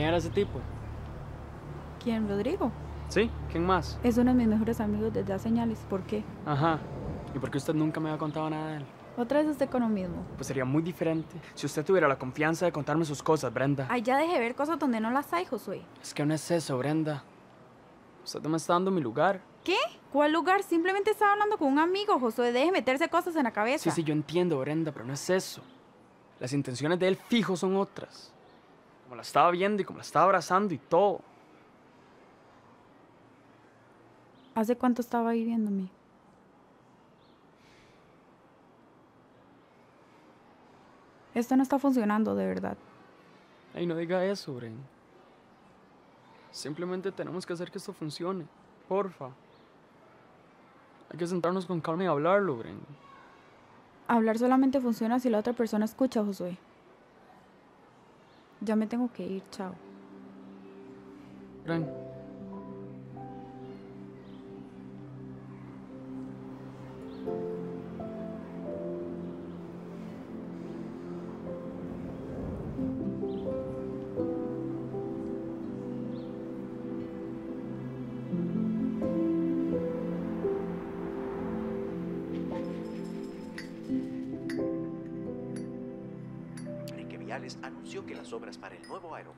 ¿Quién era ese tipo? ¿Quién, Rodrigo? ¿Sí? ¿Quién más? Es uno de mis mejores amigos desde hace años. ¿Por qué? Ajá. ¿Y por qué usted nunca me había contado nada de él? Otra vez usted con lo mismo. Pues sería muy diferente si usted tuviera la confianza de contarme sus cosas, Brenda. Ay, ya deje de ver cosas donde no las hay, Josué. Es que no es eso, Brenda. Usted no me está dando mi lugar. ¿Qué? ¿Cuál lugar? Simplemente estaba hablando con un amigo, Josué. Deje de meterse cosas en la cabeza. Sí, sí, yo entiendo, Brenda, pero no es eso. Las intenciones de él fijo son otras. Como la estaba viendo y como la estaba abrazando y todo. ¿Hace cuánto estaba ahí viéndome? Esto no está funcionando, de verdad. Ay, no diga eso, Bren. Simplemente tenemos que hacer que esto funcione. Porfa. Hay que sentarnos con calma y hablarlo, Bren. Hablar solamente funciona si la otra persona escucha, Josué. Ya me tengo que ir, chao.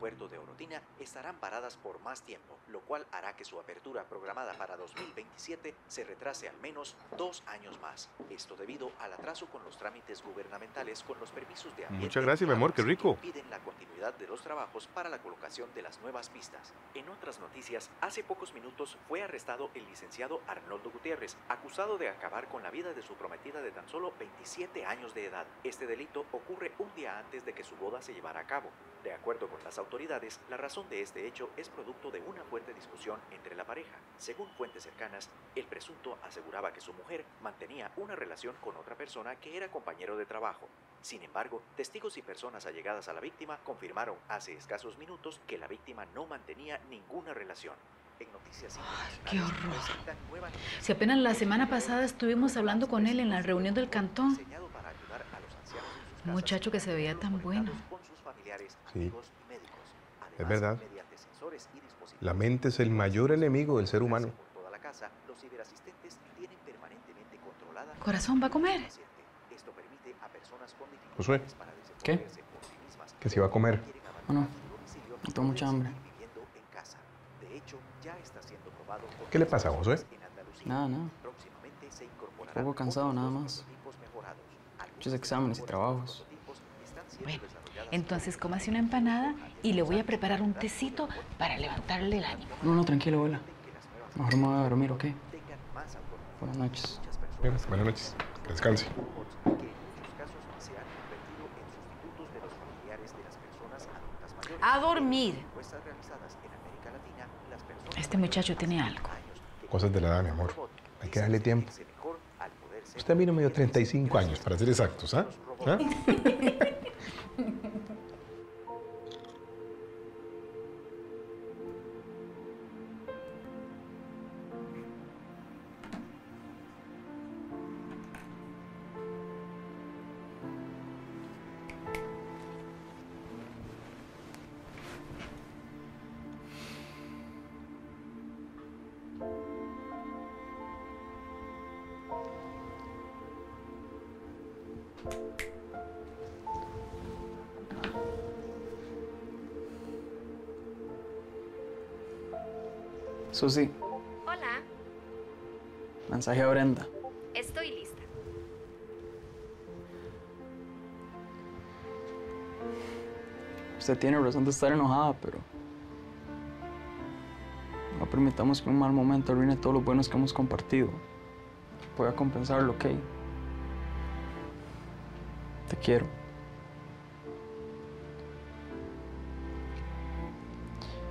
Aeropuerto de Orotina estarán paradas por más tiempo, lo cual hará que su apertura programada para 2027 se retrase al menos dos años más. Esto debido al atraso con los trámites gubernamentales con los permisos de ambiente. Muchas gracias, mi amor, qué rico. Impiden la continuidad de los trabajos para la colocación de las nuevas pistas. En otras noticias, hace pocos minutos fue arrestado el licenciado Arnoldo Gutiérrez, acusado de acabar con la vida de su prometida de tan solo 27 años de edad. Este delito ocurre un día antes de que su boda se llevara a cabo. De acuerdo con las autoridades, la razón de este hecho es producto de una fuerte discusión entre la pareja. Según fuentes cercanas, el presunto aseguraba que su mujer mantenía una relación con otra persona que era compañero de trabajo. Sin embargo, testigos y personas allegadas a la víctima confirmaron hace escasos minutos que la víctima no mantenía ninguna relación. En noticias qué internacionales, horror. Si apenas la semana pasada estuvimos hablando con él en la reunión del cantón. muchacho que se veía tan bueno. Sí. Es verdad. La mente es el mayor enemigo del ser humano. Corazón, ¿va a comer? a Josué. ¿Qué? Que si va a comer. Ah, no. No tengo mucha hambre. ¿Qué le pasa, Josué? en Andalucía. Nada, nada. Un poco cansado, nada más. Muchos exámenes y trabajos. Bueno, entonces cómase una empanada y le voy a preparar un tecito para levantarle el ánimo. No, no, tranquilo, abuela. Mejor me voy a dormir, ¿ok? tengan más autonomía. Buenas noches. Muchas personas Bien, Buenas noches. Que descanse. A dormir. Este muchacho tiene algo. Cosas de la edad, mi amor. Hay que darle tiempo. Usted a mí no me dio 35 años, para ser exactos, ¿ah? ¿Ah? Susi, Hola, mensaje a Brenda. estoy lista. Usted tiene razón de estar enojada, pero... No permitamos que un mal momento arruine todo lo buenos que hemos compartido. Voy a compensarlo, ¿ok? Quiero.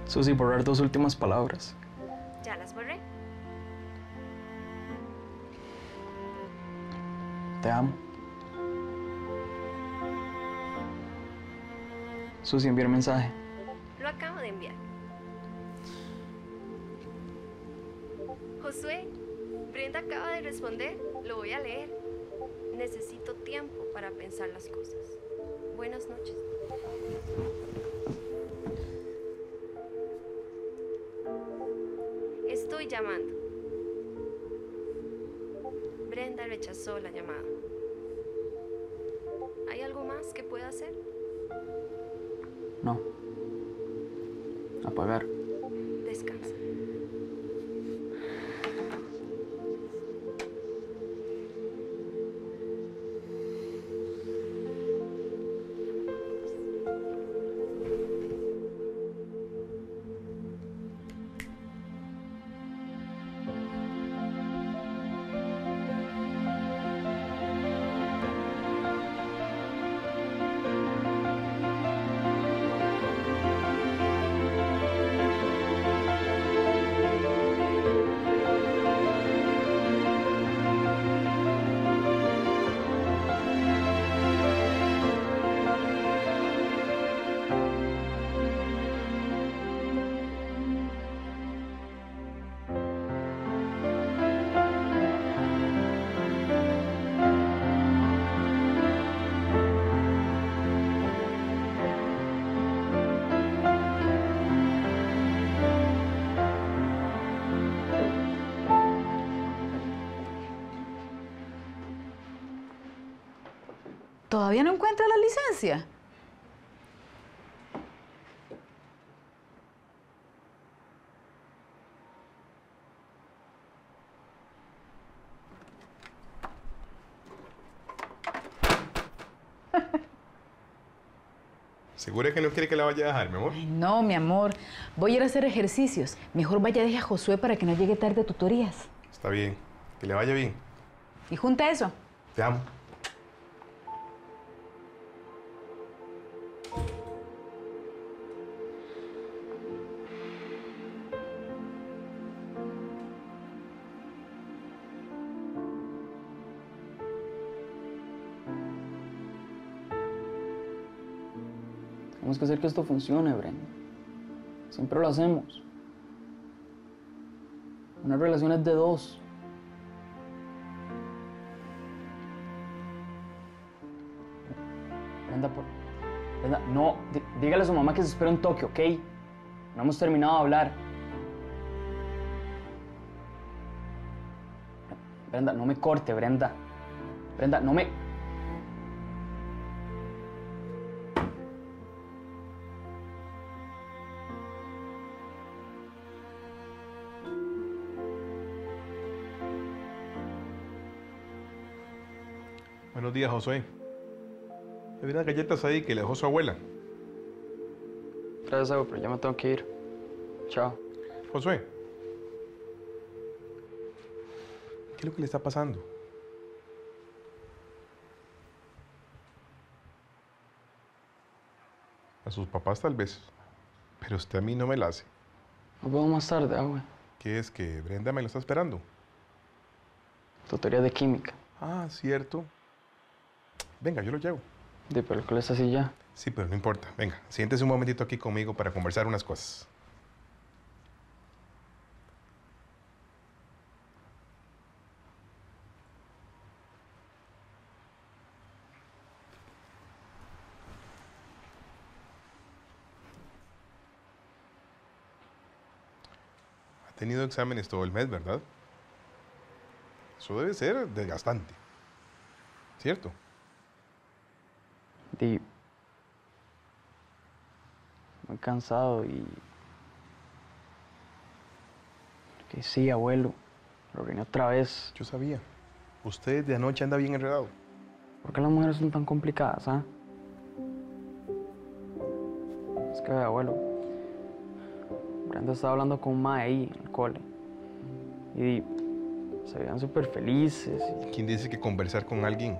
Susi, borrar dos últimas palabras. ¿Ya las borré? Te amo. Susi, enviar mensaje. Lo acabo de enviar. Josué, Brenda acaba de responder. Lo voy a leer. Necesito tiempo para pensar las cosas. Buenas noches. Estoy llamando. Brenda rechazó la llamada. ¿Hay algo más que pueda hacer? No. Apagar. ¿Todavía no encuentra la licencia? ¿Segura que no quiere que la vaya a dejar, mi amor? Ay, no, mi amor. Voy a ir a hacer ejercicios. Mejor vaya deje a Josué para que no llegue tarde a tutorías. Está bien. Que le vaya bien. Y junta eso. Te amo. Que hacer que esto funcione, Brenda. Siempre lo hacemos. Una relación es de dos. Brenda, por... Brenda, no, dí- dígale a su mamá que se espera en Tokio, ¿ok? No hemos terminado de hablar. Brenda, no me corte, Brenda. Brenda, no me... Días, Josué. Hay unas galletas ahí que le dejó su abuela. Gracias, Agua, pero ya me tengo que ir. Chao. Josué. ¿Qué es lo que le está pasando? A sus papás tal vez. Pero usted a mí no me la hace. Nos vemos más tarde, Agua. ¿Qué es que Brenda me lo está esperando? Tutoría de química. Ah, cierto. Venga, yo lo llevo. De pero es así ya. Sí, pero no importa. Venga, siéntese un momentito aquí conmigo para conversar unas cosas. Ha tenido exámenes todo el mes, ¿verdad? Eso debe ser desgastante. ¿Cierto? Di. Muy cansado y. Que sí, abuelo. Lo ordené otra vez. Yo sabía. Usted de anoche anda bien enredado. ¿Por qué las mujeres son tan complicadas, ah? Es que, abuelo. Brenda estaba hablando con un mae ahí en el cole. Y se veían súper felices. y- ¿Quién dice que conversar con alguien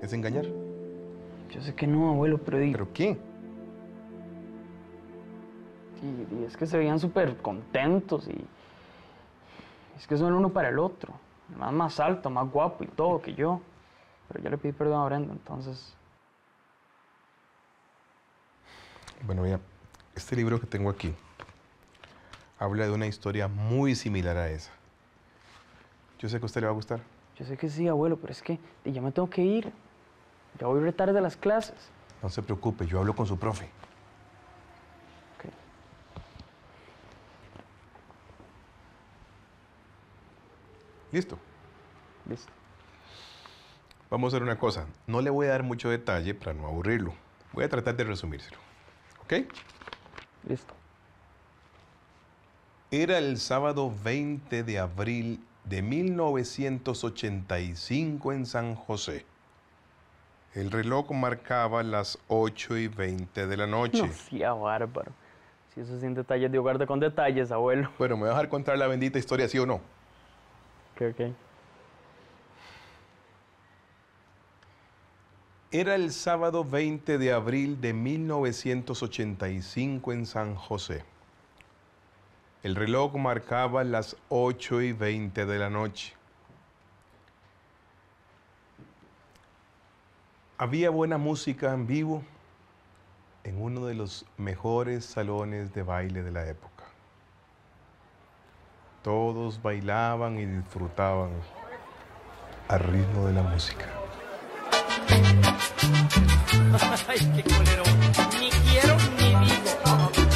es engañar? Yo sé que no, abuelo, pero di. ¿Pero qué? Y, y es que se veían súper contentos y es que son el uno para el otro. El más más alto, más guapo y todo que yo. Pero yo le pedí perdón a Brenda, entonces... Bueno, mira, este libro que tengo aquí habla de una historia muy similar a esa. Yo sé que a usted le va a gustar. Yo sé que sí, abuelo, pero es que ya me tengo que ir. Ya voy retarde de las clases. No se preocupe, yo hablo con su profe. ¿Listo? Listo. Vamos a hacer una cosa. No le voy a dar mucho detalle para no aburrirlo. Voy a tratar de resumírselo. ¿Ok? Listo. Era el sábado 20 de abril de 1985 en San José. El reloj marcaba las 8 y 20 de la noche. No sea bárbaro. Si eso sin detalles de hogar de con detalles, abuelo. Bueno, ¿me voy a dejar contar la bendita historia, sí o no? Ok, ok. Era el sábado 20 de abril de 1985 en San José. El reloj marcaba las 8 y 20 de la noche. Había buena música en vivo en uno de los mejores salones de baile de la época. Todos bailaban y disfrutaban al ritmo de la música. Ay, qué colero. Ni quiero ni digo.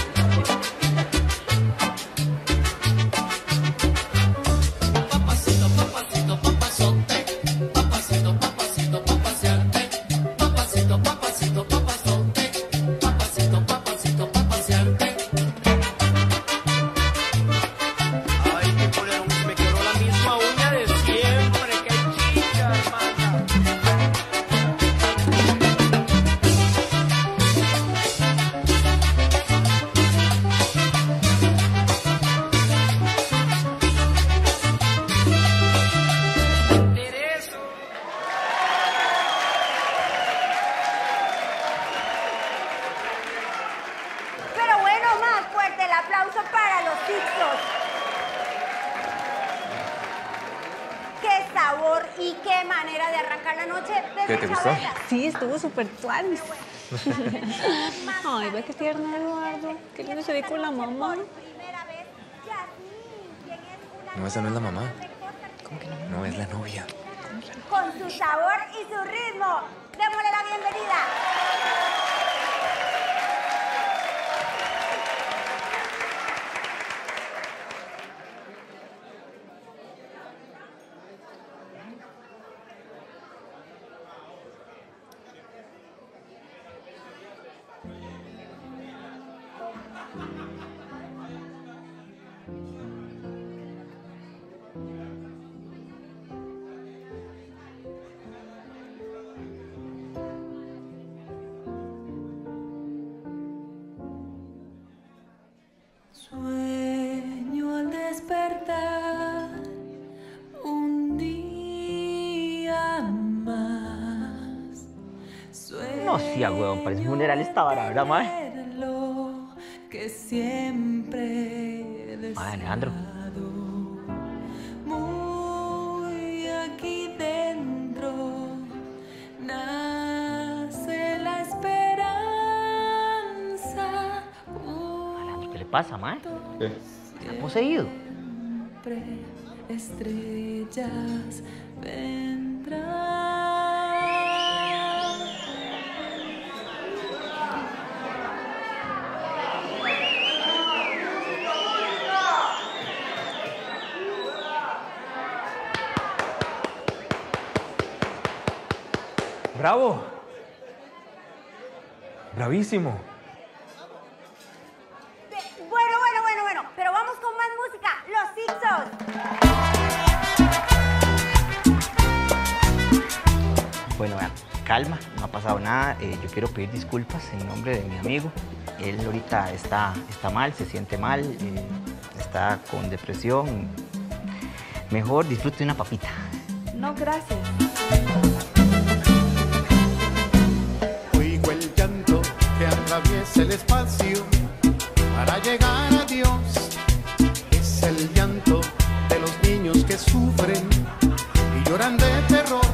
Ay, ve qué tierno Eduardo. Qué lindo se ve con la mamá. Por primera vez, Yasmín, quien es una No, esa no es la mamá. ¿Cómo que no? No, es la novia. Con su sabor y su ritmo. Démosle la bienvenida. Parece un funeral esta hora, ¿verdad, mae? Que siempre Mae, Alejandro. Muy aquí dentro nace la esperanza. Alejandro, ¿qué le pasa, mae? ¿Está poseído? Siempre estrellas ¡Bravo! ¡Bravísimo! Bueno, bueno, bueno, bueno. Pero vamos con más música. Los Sixos. Bueno, vean, calma, no ha pasado nada. Eh, yo quiero pedir disculpas en nombre de mi amigo. Él ahorita está, está mal, se siente mal, eh, está con depresión. Mejor disfrute una papita. No, gracias. Atraviesa el espacio para llegar a Dios. Es el llanto de los niños que sufren y lloran de terror.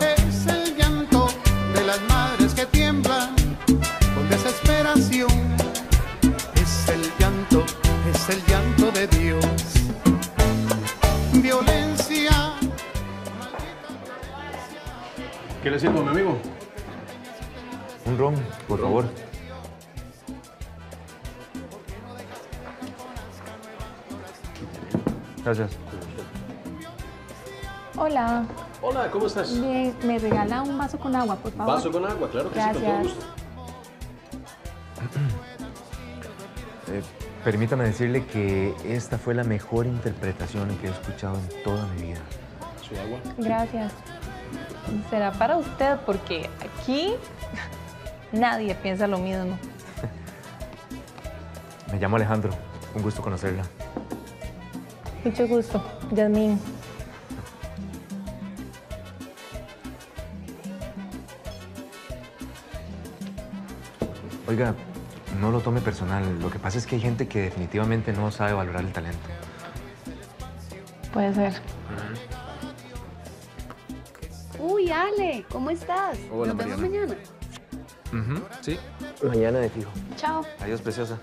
Es el llanto de las madres que tiemblan con desesperación. Es el llanto, es el llanto de Dios. Violencia. ¿Qué le sirvo, mi amigo? Por favor. Gracias. Hola. Hola, ¿cómo estás? Bien, me regala un vaso con agua, por favor. Vaso con agua, claro que sí, con todo Gracias. gusto. Eh, permítame decirle que esta fue la mejor interpretación que he escuchado en toda mi vida. ¿Su agua? Gracias. Será para usted porque aquí nadie piensa lo mismo. Me llamo Alejandro. Un gusto conocerla. Mucho gusto, Yasmín. Oiga, no lo tome personal. Lo que pasa es que hay gente que definitivamente no sabe valorar el talento. Puede ser. Uy, Ale, ¿cómo estás? Hola, Nos vemos Sí. Mañana de fijo. Chao. Adiós, preciosa.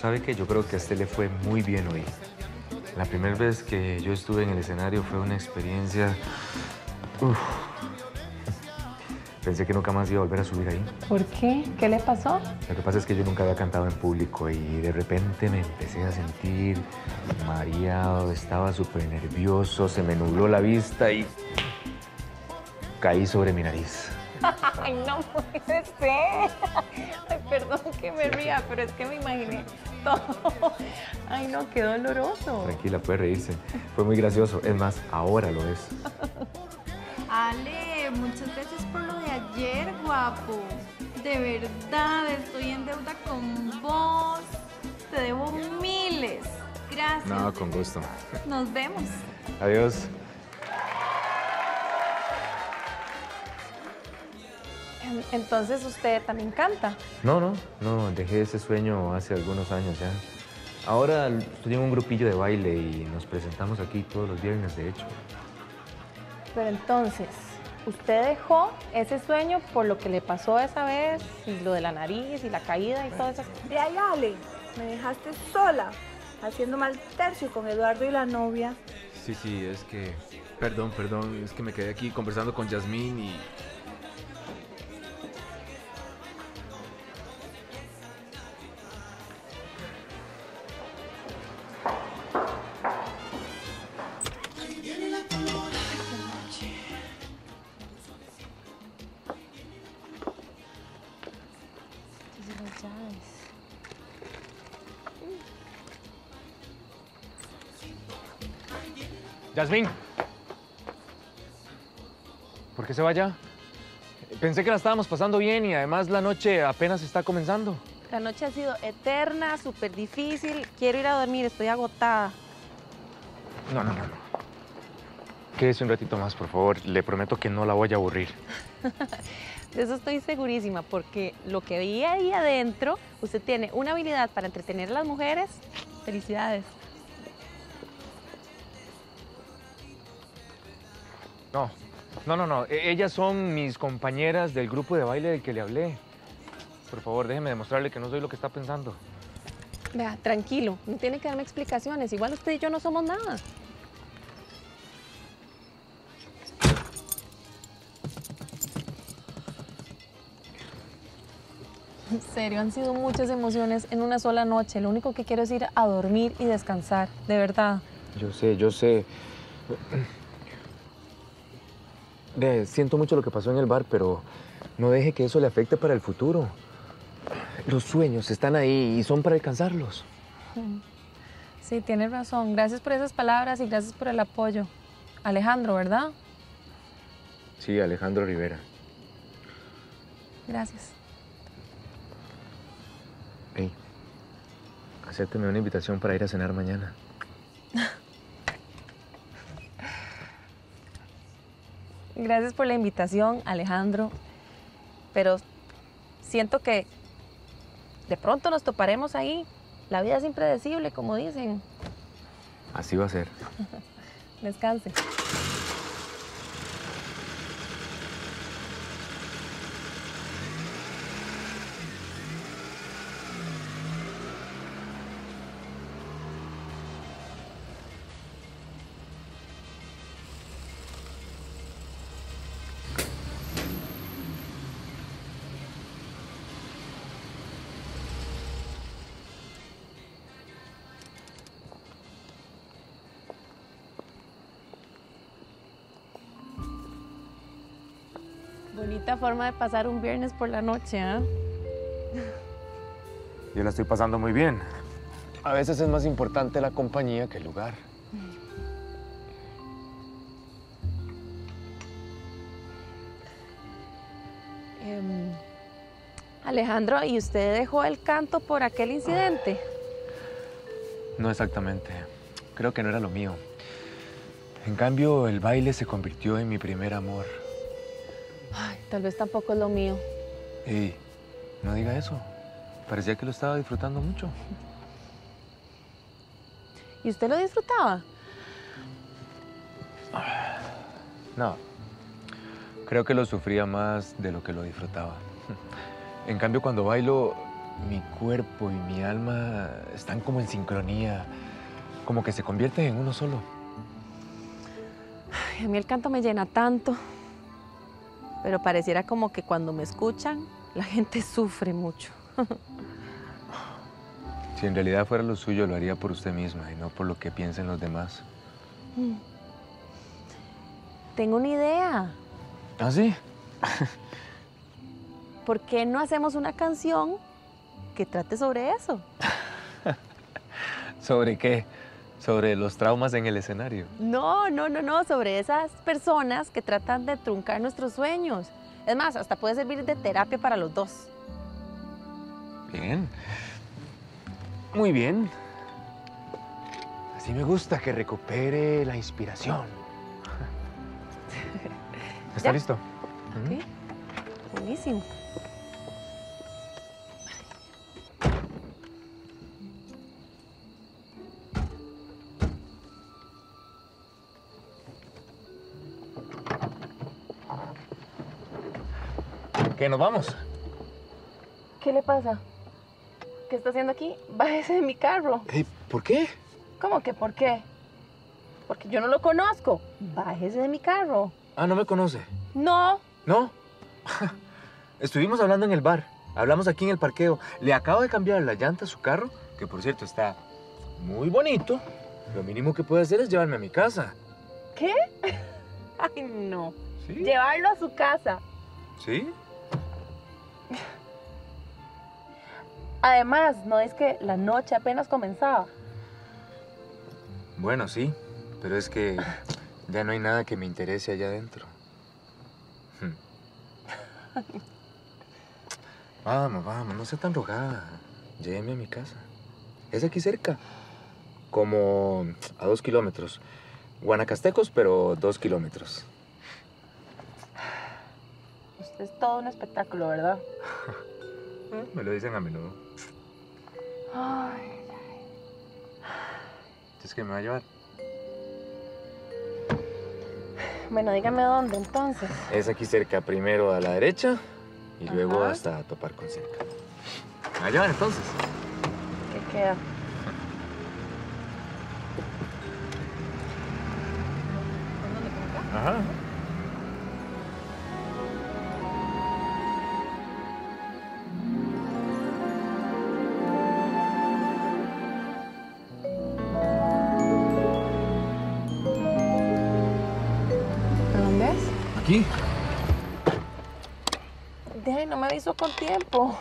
¿Sabe que Yo creo que a este le fue muy bien hoy. La primera vez que yo estuve en el escenario fue una experiencia... Uf. Pensé que nunca más iba a volver a subir ahí. ¿Por qué? ¿Qué le pasó? Lo que pasa es que yo nunca había cantado en público y de repente me empecé a sentir mareado, estaba súper nervioso, se me nubló la vista y caí sobre mi nariz. Ay, no puede ser. Ay, perdón que me ría, pero es que me imaginé todo. Ay, no, qué doloroso. Tranquila, puede reírse. Fue muy gracioso. Es más, ahora lo es. Ale, muchas gracias por lo de ayer, guapo. De verdad, estoy en deuda con vos. Te debo miles. Gracias. No, con gusto. Nos vemos. Adiós. Entonces usted también canta. No, no, no, dejé ese sueño hace algunos años ya. Ahora estoy en un grupillo de baile y nos presentamos aquí todos los viernes, de hecho. Pero entonces, usted dejó ese sueño por lo que le pasó esa vez y lo de la nariz y la caída y todo eso. De ahí, Ale, me dejaste sola, haciendo mal tercio con Eduardo y la novia. Sí, sí, es que... Perdón, perdón, es que me quedé aquí conversando con Yasmín y... ¿Por qué se vaya? Pensé que la estábamos pasando bien y además la noche apenas está comenzando. La noche ha sido eterna, súper difícil. Quiero ir a dormir, estoy agotada. No, no, no, no. Quédese un ratito más, por favor. Le prometo que no la voy a aburrir. De eso estoy segurísima, porque lo que vi ahí adentro, usted tiene una habilidad para entretener a las mujeres. Felicidades. No, no, no, no. E- Ellas son mis compañeras del grupo de baile del que le hablé. Por favor, déjeme demostrarle que no soy lo que está pensando. Vea, tranquilo, no tiene que darme explicaciones. Igual usted y yo no somos nada. En serio, han sido muchas emociones en una sola noche. Lo único que quiero es ir a dormir y descansar, de verdad. Yo sé, yo sé. Siento mucho lo que pasó en el bar, pero no deje que eso le afecte para el futuro. Los sueños están ahí y son para alcanzarlos. Sí, tiene razón. Gracias por esas palabras y gracias por el apoyo. Alejandro, ¿verdad? Sí, Alejandro Rivera. Gracias. Ey, acépteme una invitación para ir a cenar mañana. Gracias por la invitación, Alejandro. Pero siento que de pronto nos toparemos ahí. La vida es impredecible, como dicen. Así va a ser. Descanse. Forma de pasar un viernes por la noche, ¿ah? Yo la estoy pasando muy bien. A veces es más importante la compañía que el lugar. Em, Alejandro, ¿y usted dejó el canto por aquel incidente? No exactamente. Creo que no era lo mío. En cambio, el baile se convirtió en mi primer amor. Tal vez tampoco es lo mío. Ey, no diga eso. Parecía que lo estaba disfrutando mucho. ¿Y usted lo disfrutaba? No. Creo que lo sufría más de lo que lo disfrutaba. En cambio, cuando bailo, mi cuerpo y mi alma están como en sincronía, como que se convierten en uno solo. Ay, a mí el canto me llena tanto. Pero pareciera como que cuando me escuchan, la gente sufre mucho. Si en realidad fuera lo suyo, lo haría por usted misma y no por lo que piensen los demás. Mm. Tengo una idea. ¿Ah, sí? ¿Por qué no hacemos una canción que trate sobre eso? ¿Sobre qué? Sobre los traumas en el escenario. No, no, no, no, sobre esas personas que tratan de truncar nuestros sueños. Es más, hasta puede servir de terapia para los dos. Bien. Muy bien. Así me gusta que recupere la inspiración. ¿Está ¿Ya? listo? Ok. Buenísimo. ¿Qué, nos vamos? ¿Qué le pasa? ¿Qué está haciendo aquí? Bájese de mi carro. ¿Por qué? ¿Cómo que por qué? Porque yo no lo conozco. Bájese de mi carro. Ah, ¿no me conoce? No. ¿No? Estuvimos hablando en el bar. Hablamos aquí en el parqueo. Le acabo de cambiar la llanta a su carro, que por cierto está muy bonito. Lo mínimo que puede hacer es llevarme a mi casa. ¿Qué? Ay, no. Llevarlo a su casa. ¿Sí? Además, no es que la noche apenas comenzaba. Bueno, sí. Pero es que ya no hay nada que me interese allá adentro. Hmm. Vamos, vamos, no sea tan rogada. Lléveme a mi casa. Es aquí cerca. Como a dos kilómetros. Guanacastecos, pero dos kilómetros. Es todo un espectáculo, ¿verdad? Me lo dicen a menudo. Ay, ¿Es que me va a llevar? bueno, dígame dónde entonces. Es aquí cerca, primero a la derecha y luego hasta topar con cerca. ¿Me va a llevar entonces? ¿Qué queda? Ajá. Con tiempo.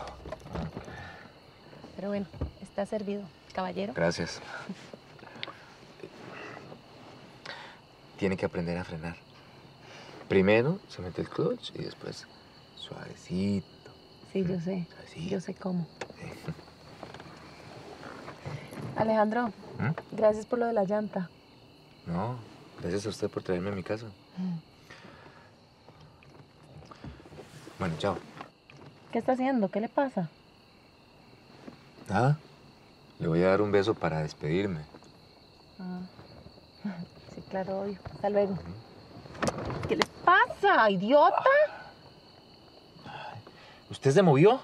Pero bueno, está servido, caballero. Gracias. Tiene que aprender a frenar. Primero se mete el clutch y después suavecito. Sí, yo sé. Yo sé cómo. Alejandro, ¿Mm? gracias por lo de la llanta. No, gracias a usted por traerme a mi casa. Bueno, chao. ¿Qué está haciendo? ¿Qué le pasa? Nada. Le voy a dar un beso para despedirme. Ah. Sí, claro, obvio. Hasta luego. ¿Qué le pasa, idiota? ¿Usted se movió?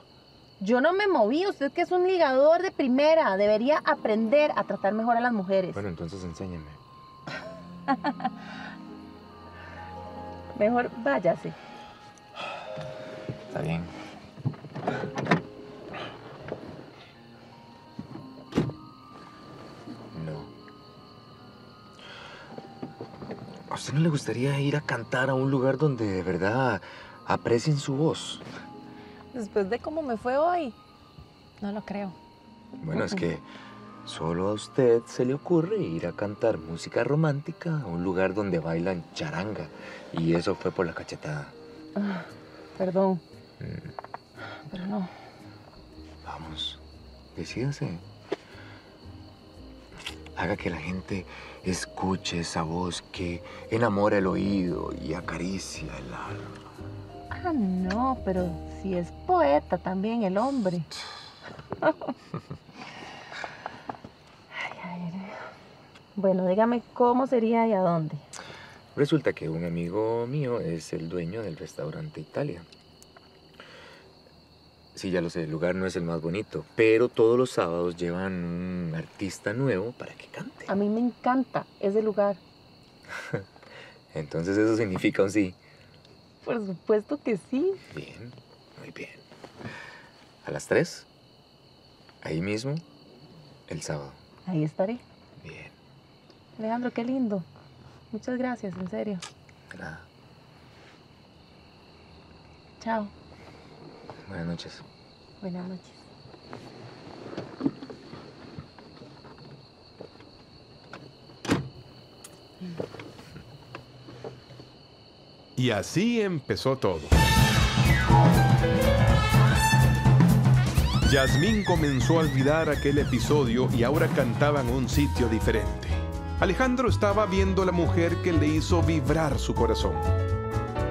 Yo no me moví. Usted que es un ligador de primera. Debería aprender a tratar mejor a las mujeres. Bueno, entonces enséñeme. Mejor váyase. Está bien. No. ¿A usted no le gustaría ir a cantar a un lugar donde de verdad Aprecien su voz. Después de cómo me fue hoy, no lo creo. Bueno, es que solo a usted se le ocurre ir a cantar música romántica a un lugar donde bailan charanga. Y eso fue por la cachetada. Ah, perdón, Mm, pero no. Vamos, decídase. Haga que la gente escuche esa voz que enamora el oído y acaricia el alma. Ah, no, pero si es poeta también el hombre. Ay, ay, ay. Bueno, dígame cómo sería y a dónde. Resulta que un amigo mío es el dueño del restaurante Italia. Sí, ya lo sé, el lugar no es el más bonito, pero todos los sábados llevan un artista nuevo para que cante. A mí me encanta ese lugar. Entonces eso significa un sí. Por supuesto que sí. Bien, muy bien. A las tres, ahí mismo, el sábado. Ahí estaré. Bien. Alejandro, qué lindo. Muchas gracias, en serio. De nada. Chao. Buenas noches. Buenas noches. Y así empezó todo. Yasmín comenzó a olvidar aquel episodio y ahora cantaba en un sitio diferente. Alejandro estaba viendo a la mujer que le hizo vibrar su corazón.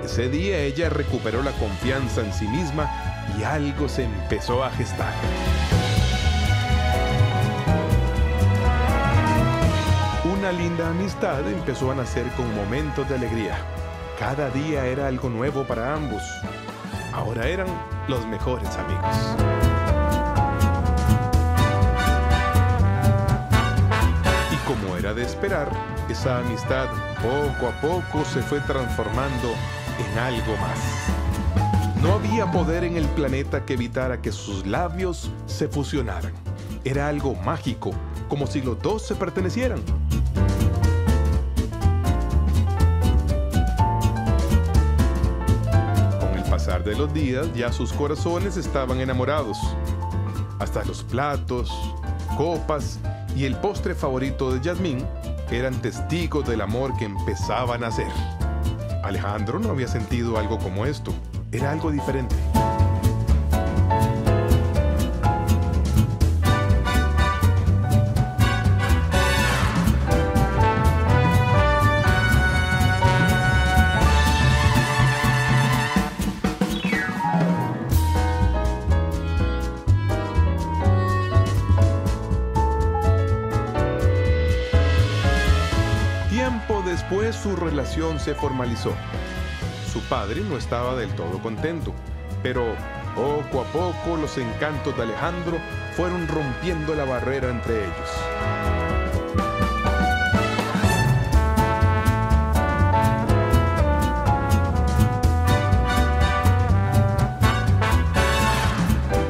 Ese día ella recuperó la confianza en sí misma y algo se empezó a gestar. Una linda amistad empezó a nacer con momentos de alegría. Cada día era algo nuevo para ambos. Ahora eran los mejores amigos. Y como era de esperar, esa amistad poco a poco se fue transformando en algo más. No había poder en el planeta que evitara que sus labios se fusionaran. Era algo mágico, como si los dos se pertenecieran. Con el pasar de los días, ya sus corazones estaban enamorados. Hasta los platos, copas y el postre favorito de Yasmín eran testigos del amor que empezaba a nacer. Alejandro no había sentido algo como esto. Era algo diferente. Tiempo después su relación se formalizó. Su padre no estaba del todo contento, pero poco a poco los encantos de Alejandro fueron rompiendo la barrera entre ellos.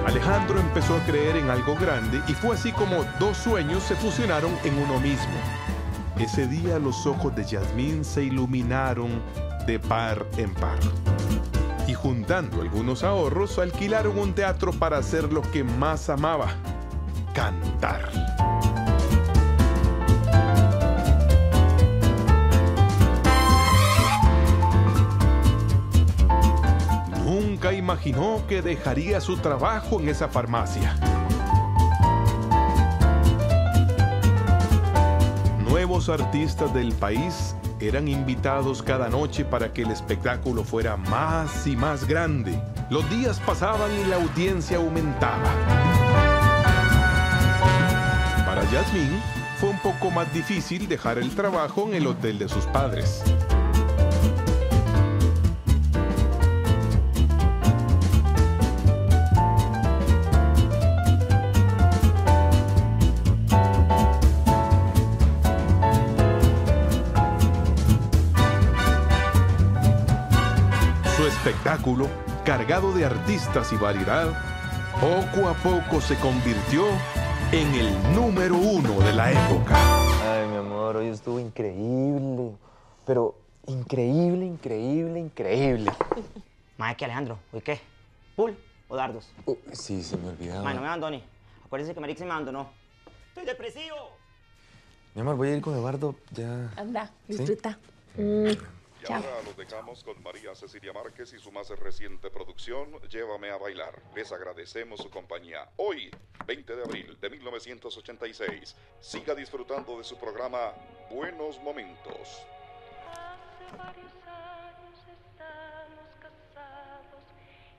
Alejandro empezó a creer en algo grande y fue así como dos sueños se fusionaron en uno mismo. Ese día los ojos de Yasmín se iluminaron de par en par. Y juntando algunos ahorros, alquilaron un teatro para hacer lo que más amaba, cantar. Nunca imaginó que dejaría su trabajo en esa farmacia. Nuevos artistas del país eran invitados cada noche para que el espectáculo fuera más y más grande. Los días pasaban y la audiencia aumentaba. Para Yasmín fue un poco más difícil dejar el trabajo en el hotel de sus padres. Espectáculo, cargado de artistas y variedad, poco a poco se convirtió en el número uno de la época. Ay, mi amor, hoy estuvo increíble. Pero increíble, increíble, increíble. Mae, ¿qué, Alejandro? ¿Hoy qué? ¿Pool o dardos? Uh, sí, se me olvidaba. Mae, no me abandone. Acuérdense que Maric se me abandonó. ¡Estoy depresivo! Mi amor, voy a ir con Eduardo ya. Anda, ¿Sí? disfruta. Y Chao. ahora los dejamos con María Cecilia Márquez y su más reciente producción, Llévame a bailar. Les agradecemos su compañía. Hoy, 20 de abril de 1986, siga disfrutando de su programa Buenos Momentos. Hace varios años estamos casados,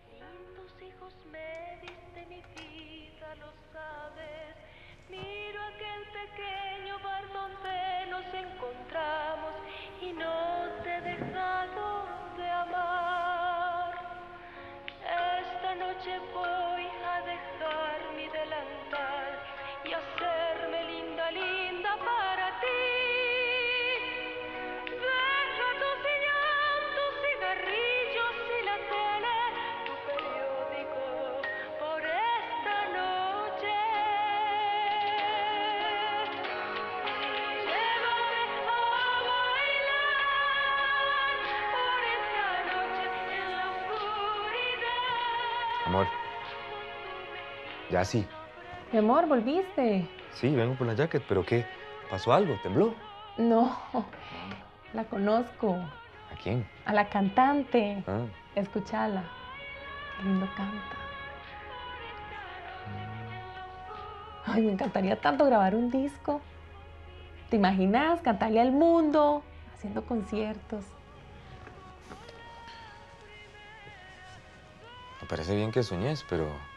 lindos hijos me diste mi vida, lo sabes. Miro aquel pequeño bar donde nos encontramos y no Esta noche Ya sí. Mi amor, ¿volviste? Sí, vengo por la jacket, pero ¿qué? ¿Pasó algo? ¿Tembló? No, la conozco. ¿A quién? A la cantante. Ah. Escúchala. Qué lindo canta. Ay, me encantaría tanto grabar un disco. ¿Te imaginas cantarle al mundo, haciendo conciertos? Me parece bien que soñés, pero,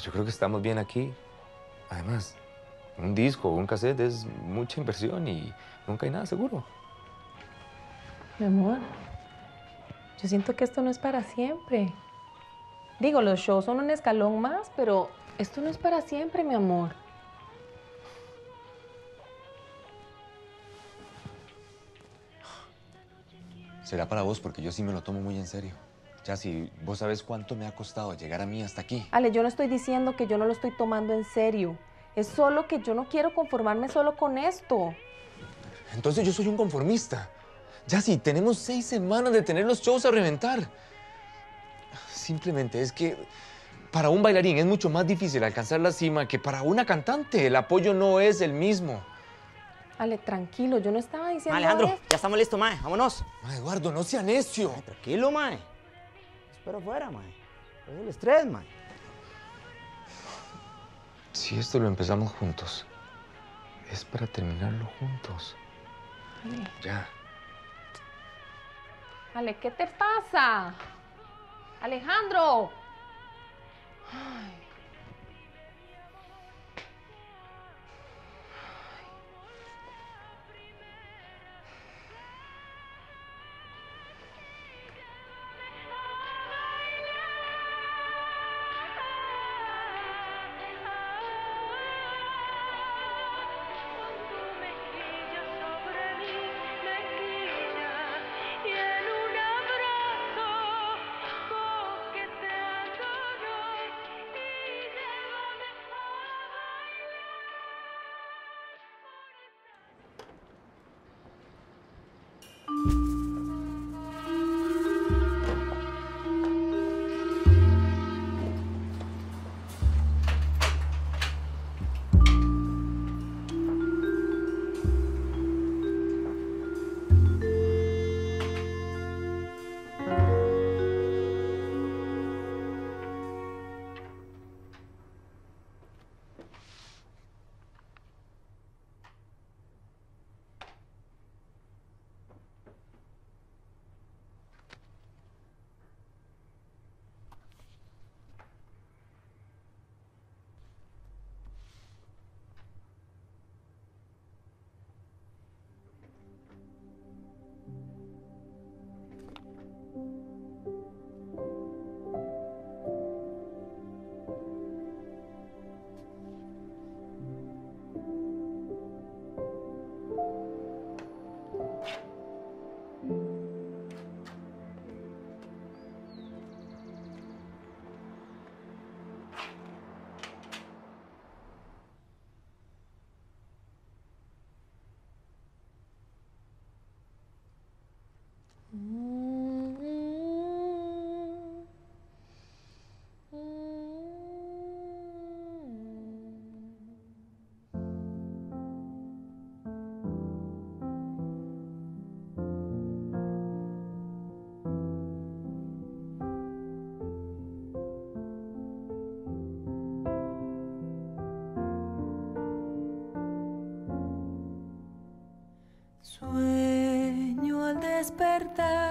pero yo creo que estamos bien aquí. Además, un disco o un cassette es mucha inversión y nunca hay nada seguro. Mi amor, yo siento que esto no es para siempre. Digo, los shows son un escalón más, pero esto no es para siempre, mi amor. Será para vos porque yo sí me lo tomo muy en serio. Ya si vos sabes cuánto me ha costado llegar a mí hasta aquí. Ale, yo no estoy diciendo que yo no lo estoy tomando en serio. Es solo que yo no quiero conformarme solo con esto. Entonces yo soy un conformista. Ya si tenemos seis semanas de tener los shows a reventar. Simplemente es que para un bailarín es mucho más difícil alcanzar la cima que para una cantante. El apoyo no es el mismo. Ale, tranquilo, yo no estaba diciendo Alejandro, ya estamos listos, mae. Vámonos. Ma, Eduardo, no sea necio. Tranquilo, mae. Espero afuera, mae. Es el estrés, mae. Si esto lo empezamos juntos, es para terminarlo juntos. Ale, Ya. Ale, ¿qué te pasa? Alejandro. Ay. Sueño al despertar.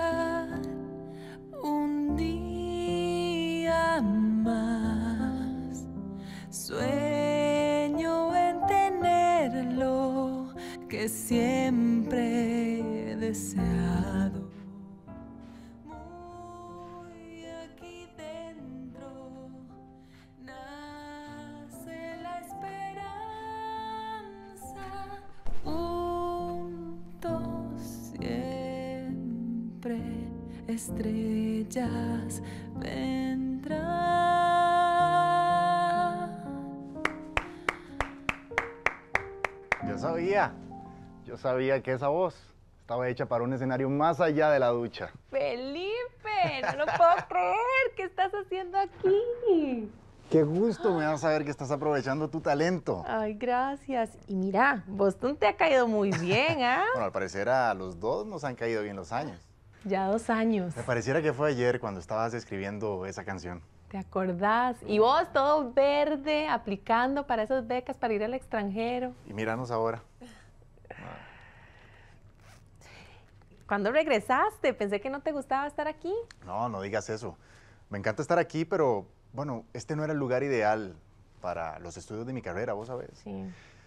Estrellas vendrán. Yo sabía, yo sabía que esa voz estaba hecha para un escenario más allá de la ducha. Felipe, no lo puedo creer. ¿Qué estás haciendo aquí? Qué gusto me da saber que estás aprovechando tu talento. Ay, gracias. Y mira, Boston te ha caído muy bien, ¿ah? Bueno, al parecer a los dos nos han caído bien los años. Ya dos años. Me pareciera que fue ayer cuando estabas escribiendo esa canción. ¿Te acordás? Y vos todo verde, aplicando para esas becas para ir al extranjero. Y míranos ahora. ¿Cuándo regresaste? Pensé que no te gustaba estar aquí. No, no digas eso. Me encanta estar aquí, pero bueno, este no era el lugar ideal para los estudios de mi carrera, vos sabés. Sí.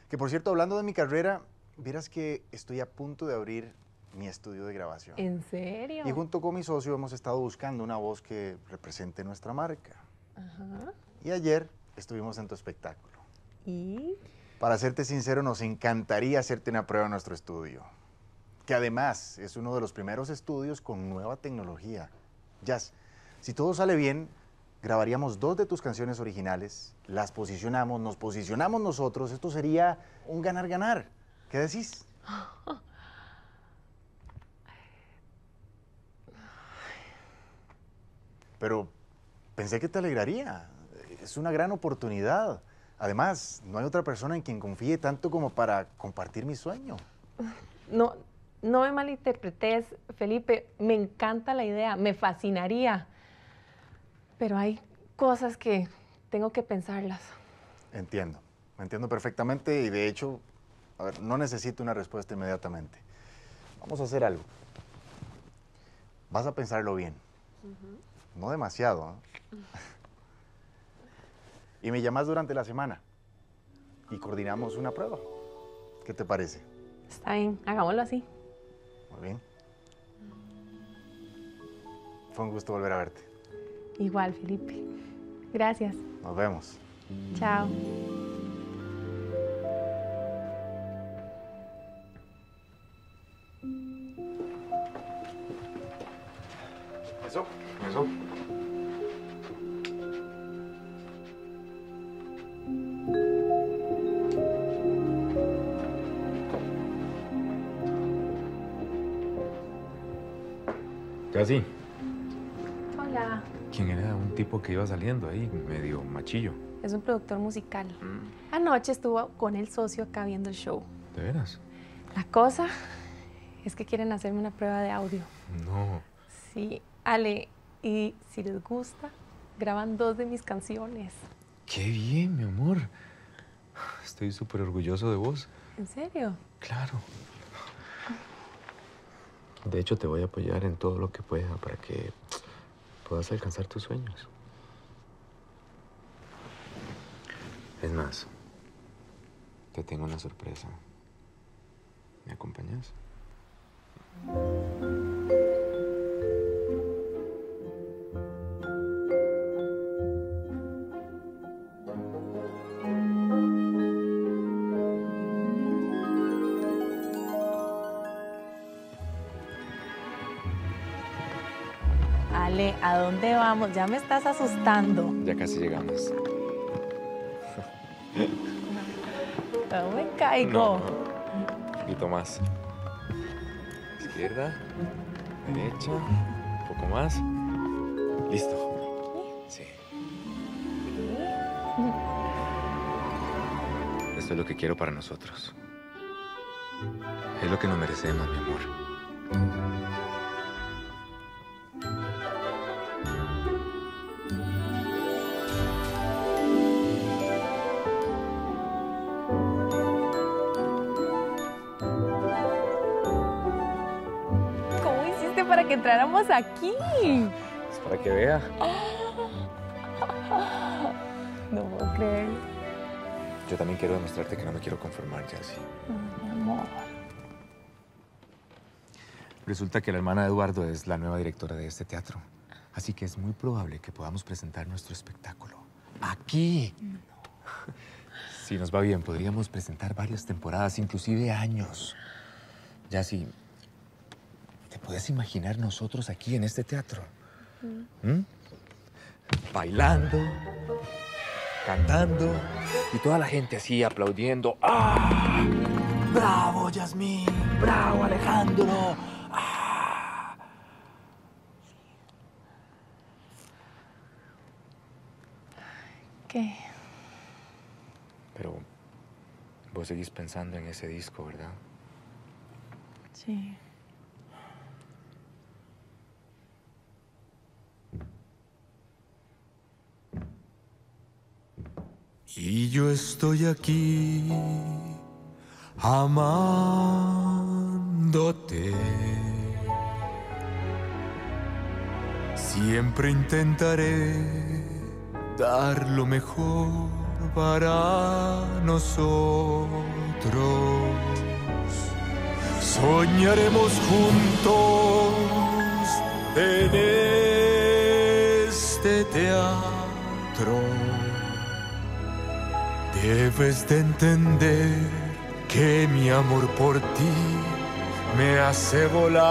Que por cierto, hablando de mi carrera, vieras que estoy a punto de abrir mi estudio de grabación. ¿En serio? Y junto con mi socio hemos estado buscando una voz que represente nuestra marca. Ajá. Y ayer estuvimos en tu espectáculo. ¿Y? Para serte sincero, nos encantaría hacerte una prueba en nuestro estudio. Que además es uno de los primeros estudios con nueva tecnología. Jazz, si todo sale bien, grabaríamos dos de tus canciones originales, las posicionamos, nos posicionamos nosotros. Esto sería un ganar-ganar. ¿Qué decís? Pero pensé que te alegraría. Es una gran oportunidad. Además, no hay otra persona en quien confíe tanto como para compartir mi sueño. No, no me malinterpretes, Felipe. Me encanta la idea, me fascinaría. Pero hay cosas que tengo que pensarlas. Entiendo, entiendo perfectamente y de hecho, a ver, no necesito una respuesta inmediatamente. Vamos a hacer algo. Vas a pensarlo bien. No demasiado. ¿eh? y me llamas durante la semana y coordinamos una prueba. ¿Qué te parece? Está bien, hagámoslo así. Muy bien. Fue un gusto volver a verte. Igual, Felipe. Gracias. Nos vemos. Chao. Que iba saliendo ahí, medio machillo? Es un productor musical. Anoche estuvo con el socio acá viendo el show. ¿De veras? La cosa es que quieren hacerme una prueba de audio. No. Sí, Ale, y si les gusta, graban dos de mis canciones. Qué bien, mi amor. Estoy súper orgulloso de vos. ¿En serio? Claro. De hecho, te voy a apoyar en todo lo que pueda para que puedas alcanzar tus sueños. Es más, te tengo una sorpresa. ¿Me acompañas? Ale, ¿a dónde vamos? Ya me estás asustando. Ya casi llegamos. No me caigo. Un poquito más. Izquierda, derecha, un poco más. Listo. Sí. Esto es lo que quiero para nosotros. Es lo que nos merecemos, mi amor. Aquí. Es para que vea. No puedo creer. Yo también quiero demostrarte que no me quiero conformar, Jessie. Mi amor. Resulta que la hermana de Eduardo es la nueva directora de este teatro. Así que es muy probable que podamos presentar nuestro espectáculo aquí. Si nos va bien, podríamos presentar varias temporadas, inclusive años. Ya si ¿te puedes imaginar nosotros aquí en este teatro? ¿Mm? Bailando, cantando y toda la gente así aplaudiendo. ¡Ah! ¡Bravo, Yasmín! ¡Bravo, Alejandro! ¿Qué? Pero vos seguís pensando en ese disco, ¿verdad? Sí. Y yo estoy aquí amándote. Siempre intentaré dar lo mejor para nosotros. Soñaremos juntos en este teatro. Debes de entender que mi amor por ti me hace volar.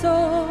soul.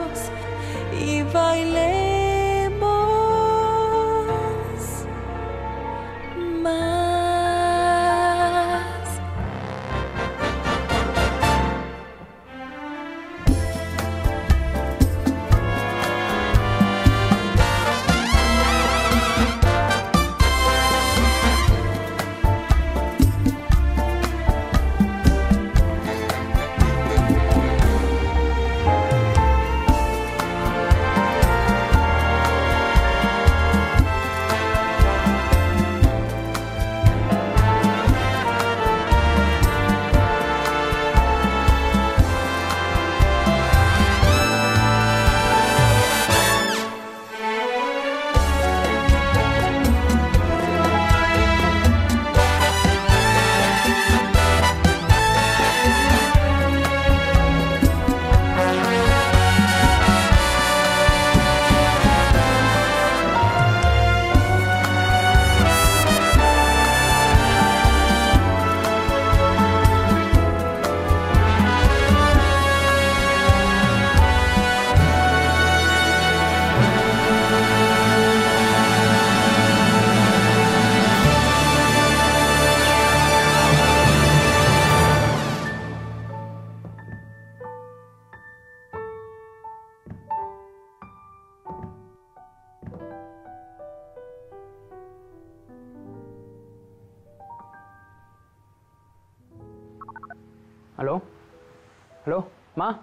¿Aló? ¿Ma?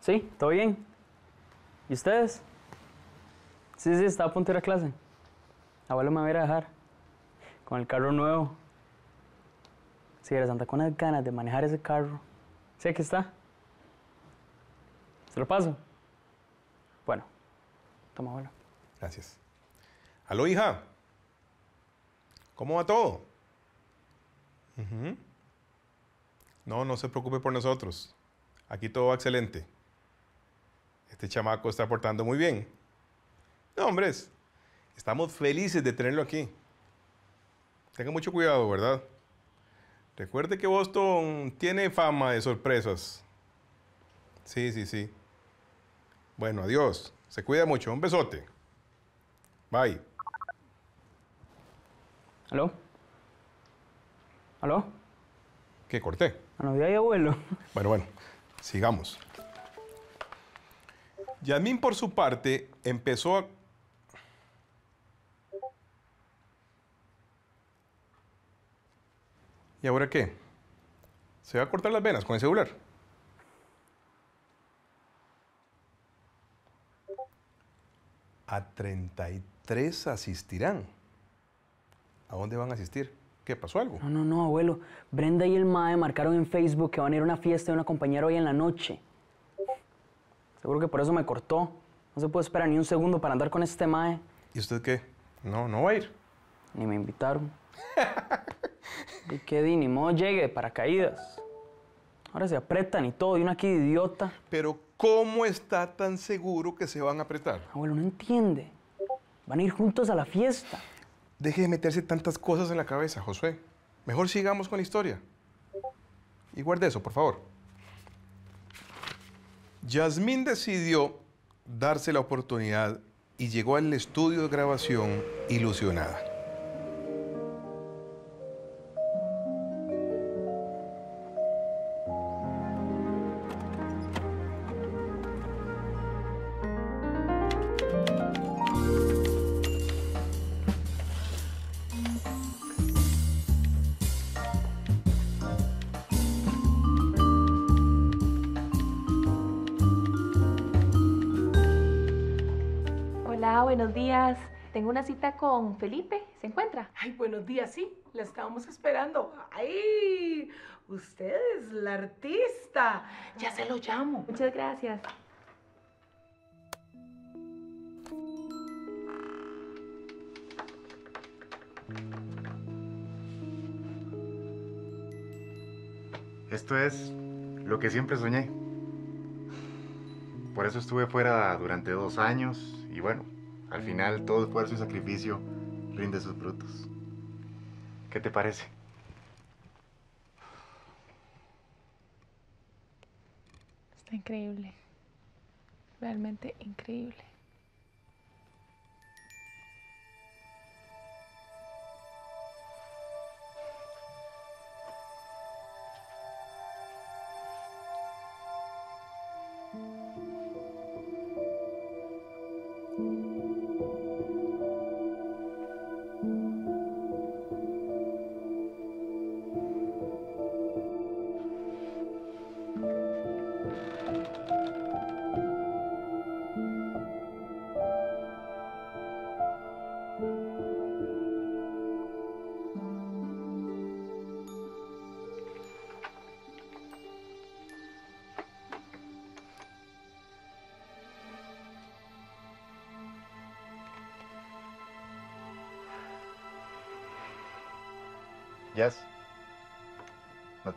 ¿Sí? ¿Todo bien? ¿Y ustedes? Sí, sí, estaba a punto de ir a clase. Abuelo me va a ir a dejar. Con el carro nuevo. Sí, era Santa con unas ganas de manejar ese carro. Sí, aquí está. ¿Se lo paso? Bueno. Toma, abuelo. Gracias. Aló, hija. ¿Cómo va todo? Ujú. No, no se preocupe por nosotros. Aquí todo va excelente. Este chamaco está portando muy bien. No, hombres, estamos felices de tenerlo aquí. Tenga mucho cuidado, ¿verdad? Recuerde que Boston tiene fama de sorpresas. Sí, sí, sí. Bueno, adiós. Se cuida mucho. Un besote. Bye. ¿Aló? ¿Aló? ¿Qué corté? La novia de abuelo. Bueno, bueno, sigamos. Yasmín, por su parte, empezó a... ¿Y ahora qué? ¿Se va a cortar las venas con el celular? A 33 asistirán. ¿A dónde van a asistir? ¿Qué pasó algo? No, no, no, abuelo. Brenda y el Mae marcaron en Facebook que van a ir a una fiesta de una compañera hoy en la noche. Seguro que por eso me cortó. No se puede esperar ni un segundo para andar con este Mae. ¿Y usted qué? No, no va a ir. Ni me invitaron. y qué di, ni modo llegue de paracaídas. Ahora se apretan y todo, y una aquí de idiota. Pero ¿cómo está tan seguro que se van a apretar? Abuelo, no entiende. Van a ir juntos a la fiesta. Deje de meterse tantas cosas en la cabeza, Josué. Mejor sigamos con la historia. Y guarde eso, por favor. Yasmín decidió darse la oportunidad y llegó al estudio de grabación ilusionada. Una cita con Felipe. ¿Se encuentra? Ay, buenos días, sí, la estábamos esperando. Ay, usted es la artista. Ya se lo llamo. Muchas gracias. Esto es lo que siempre soñé. Por eso estuve fuera durante dos años y bueno, al final todo esfuerzo y sacrificio rinde sus frutos. ¿Qué te parece? Está increíble. Realmente increíble.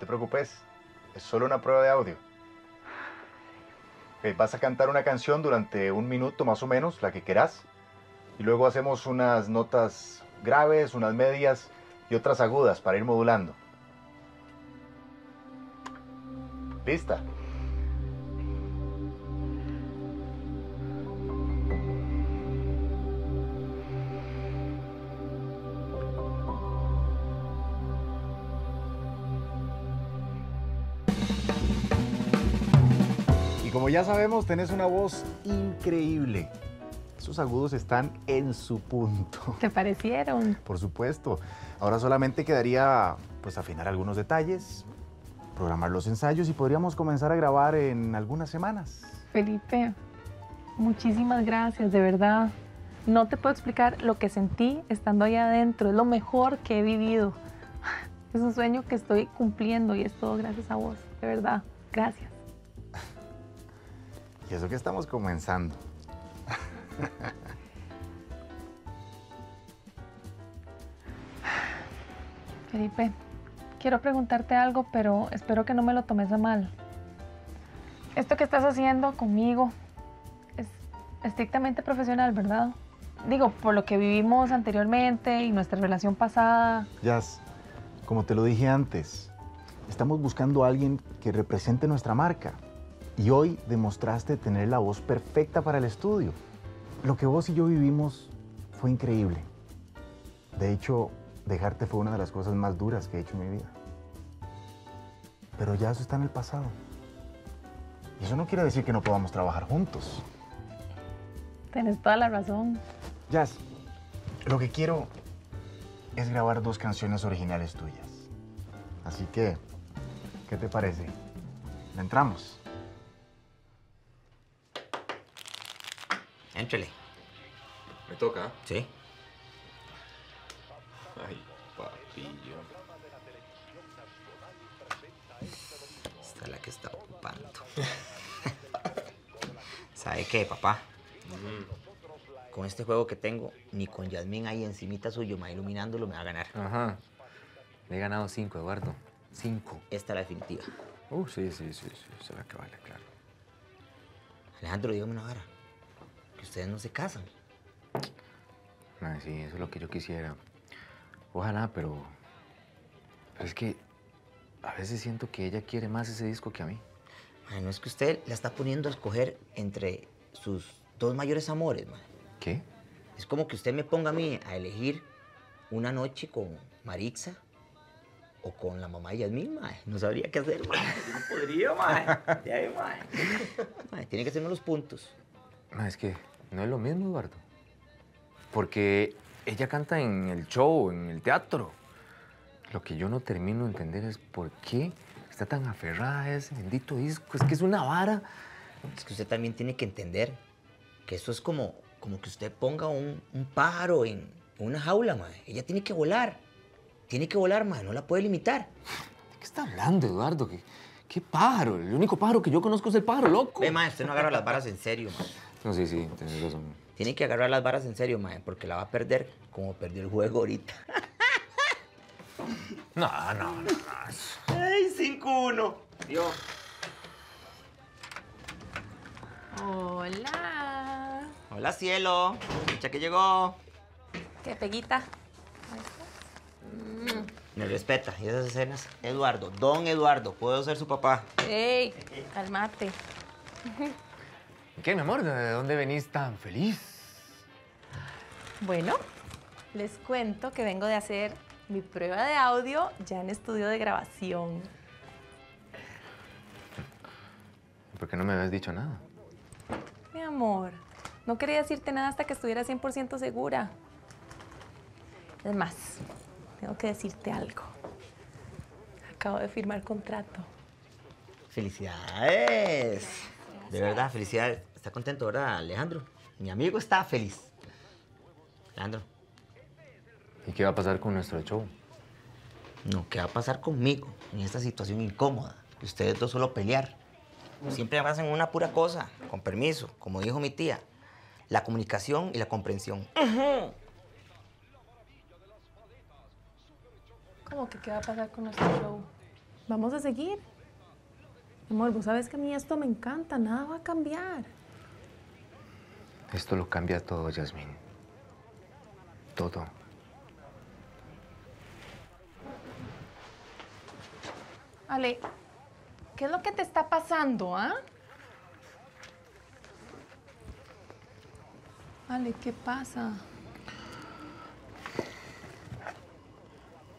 Preocupes, es solo una prueba de audio. Ok, vas a cantar una canción durante un minuto más o menos, la que quieras, y luego hacemos unas notas graves, unas medias y otras agudas para ir modulando. ¿Lista? Como ya sabemos, tenés una voz increíble. Esos agudos están en su punto. ¿Te parecieron? Por supuesto. Ahora solamente quedaría pues afinar algunos detalles, programar los ensayos y podríamos comenzar a grabar en algunas semanas. Felipe, muchísimas gracias, de verdad. No te puedo explicar lo que sentí estando ahí adentro. Es lo mejor que he vivido. Es un sueño que estoy cumpliendo y es todo gracias a vos, de verdad. Gracias. Y eso que estamos comenzando. Felipe, quiero preguntarte algo, pero espero que no me lo tomes a mal. Esto que estás haciendo conmigo es estrictamente profesional, ¿verdad? Digo, por lo que vivimos anteriormente y nuestra relación pasada. Jazz, como te lo dije antes, estamos buscando a alguien que represente nuestra marca. Y hoy demostraste tener la voz perfecta para el estudio. Lo que vos y yo vivimos fue increíble. De hecho, dejarte fue una de las cosas más duras que he hecho en mi vida. pero ya eso está en el pasado. Y eso no quiere decir que no podamos trabajar juntos. Tienes toda la razón. Jazz, lo que quiero es grabar dos canciones originales tuyas. Así que, ¿qué te parece? ¿Le entramos? Éntrele. ¿Me toca? Sí. Ay, papillo. Esta es la que está ocupando. ¿Sabe qué, papá? Con este juego que tengo, ni con Yasmín ahí encimita suyo, ma, iluminándolo, me va a ganar. Ajá. Le he ganado cinco, Eduardo. Cinco. Esta es la definitiva. Uh, sí, sí, sí, sí. Será que vale, claro. Alejandro, dígame una vara. Que ustedes no se casan. Mae, sí, eso es lo que yo quisiera. Ojalá, pero... pero es que a veces siento que ella quiere más ese disco que a mí. Ma, no es que usted la está poniendo a escoger entre sus dos mayores amores, ma. ¿Qué? Es como que usted me ponga a mí a elegir una noche con Marixa o con la mamá de Yasmín, ma. No sabría qué hacer, ma. Yo No podría, ma. De ahí, ma. Ma, Tiene que hacerme los puntos. Mae, es que no es lo mismo, Eduardo. Porque ella canta en el show, en el teatro. Lo que yo no termino de entender es por qué está tan aferrada a ese bendito disco. Es que es una vara. Es que usted también tiene que entender que eso es como, como que usted ponga un, un pájaro en una jaula, ma. Ella tiene que volar. Tiene que volar, ma. No la puede limitar. ¿De qué está hablando, Eduardo? ¿Qué, qué pájaro? El único pájaro que yo conozco es el pájaro loco. Ve, ma, usted no agarra las varas en serio. No, sí, sí, tienes razón. Tiene que agarrar las varas en serio, ma, porque la va a perder como perdió el juego ahorita. No, no, no. ¡Ay, 5-1! Dios. Hola. Hola, cielo. Ya que llegó. ¿Qué peguita? Me respeta. Y esas escenas. Eduardo, don Eduardo, puedo ser su papá. ¡Ey! Calmate. ¿Qué, mi amor? ¿De dónde venís tan feliz? Bueno, les cuento que vengo de hacer mi prueba de audio ya en estudio de grabación. ¿Por qué no me habías dicho nada? Mi amor, no quería decirte nada hasta que estuviera 100% segura. Es más, tengo que decirte algo. Acabo de firmar contrato. ¡Felicidades! De verdad, felicidades. ¿Está contento, verdad, Alejandro? Mi amigo está feliz. Alejandro, ¿Y qué va a pasar con nuestro show? no, ¿qué va a pasar conmigo en esta situación incómoda? Ustedes dos solo pelear. Siempre hacen una pura cosa, con permiso, como dijo mi tía. La comunicación y la comprensión. ¿Cómo que qué va a pasar con nuestro show? Vamos a seguir. Amor, vos sabes que a mí esto me encanta, nada va a cambiar. Esto lo cambia todo, Yasmín. Todo. Ale, ¿qué es lo que te está pasando, ah? Ale, ¿qué pasa?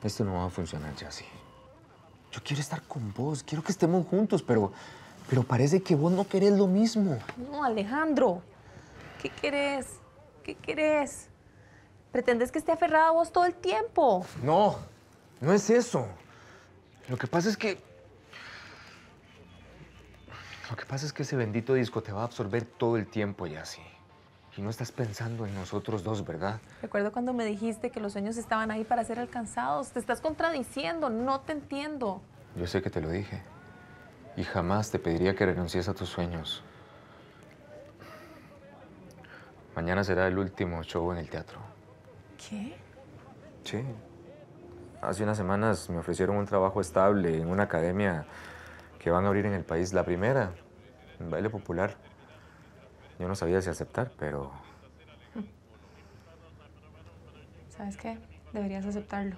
Esto no va a funcionar ya así. Yo quiero estar con vos, quiero que estemos juntos, pero, pero parece que vos no querés lo mismo. No, Alejandro. ¿Qué querés? ¿Qué querés? ¿Pretendes que esté aferrada a vos todo el tiempo? No, no es eso. Lo que pasa es que... Lo que pasa es que ese bendito disco te va a absorber todo el tiempo ya así. Y no estás pensando en nosotros dos, ¿verdad? Recuerdo cuando me dijiste que los sueños estaban ahí para ser alcanzados. Te estás contradiciendo, no te entiendo. Yo sé que te lo dije. Y jamás te pediría que renuncies a tus sueños. Mañana será el último show en el teatro. ¿Qué? Sí. Hace unas semanas me ofrecieron un trabajo estable en una academia que van a abrir en el país, la primera, en baile popular. Yo no sabía si aceptar, pero ¿Sabes qué? Deberías aceptarlo.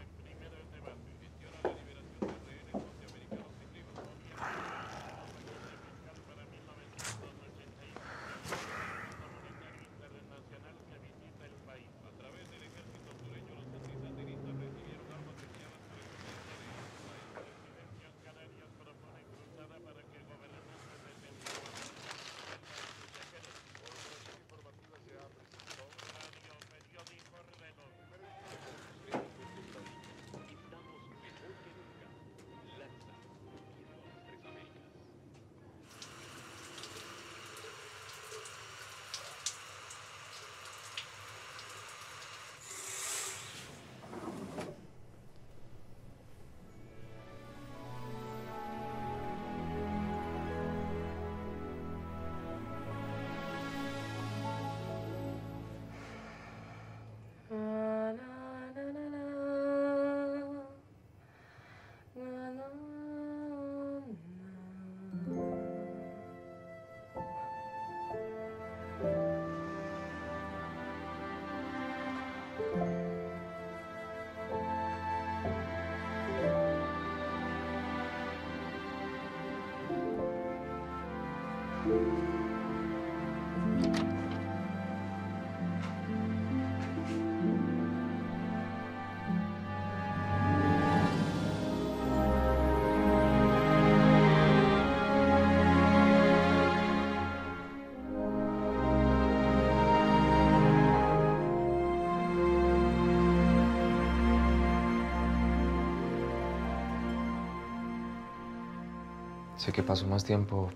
Sé que paso más tiempo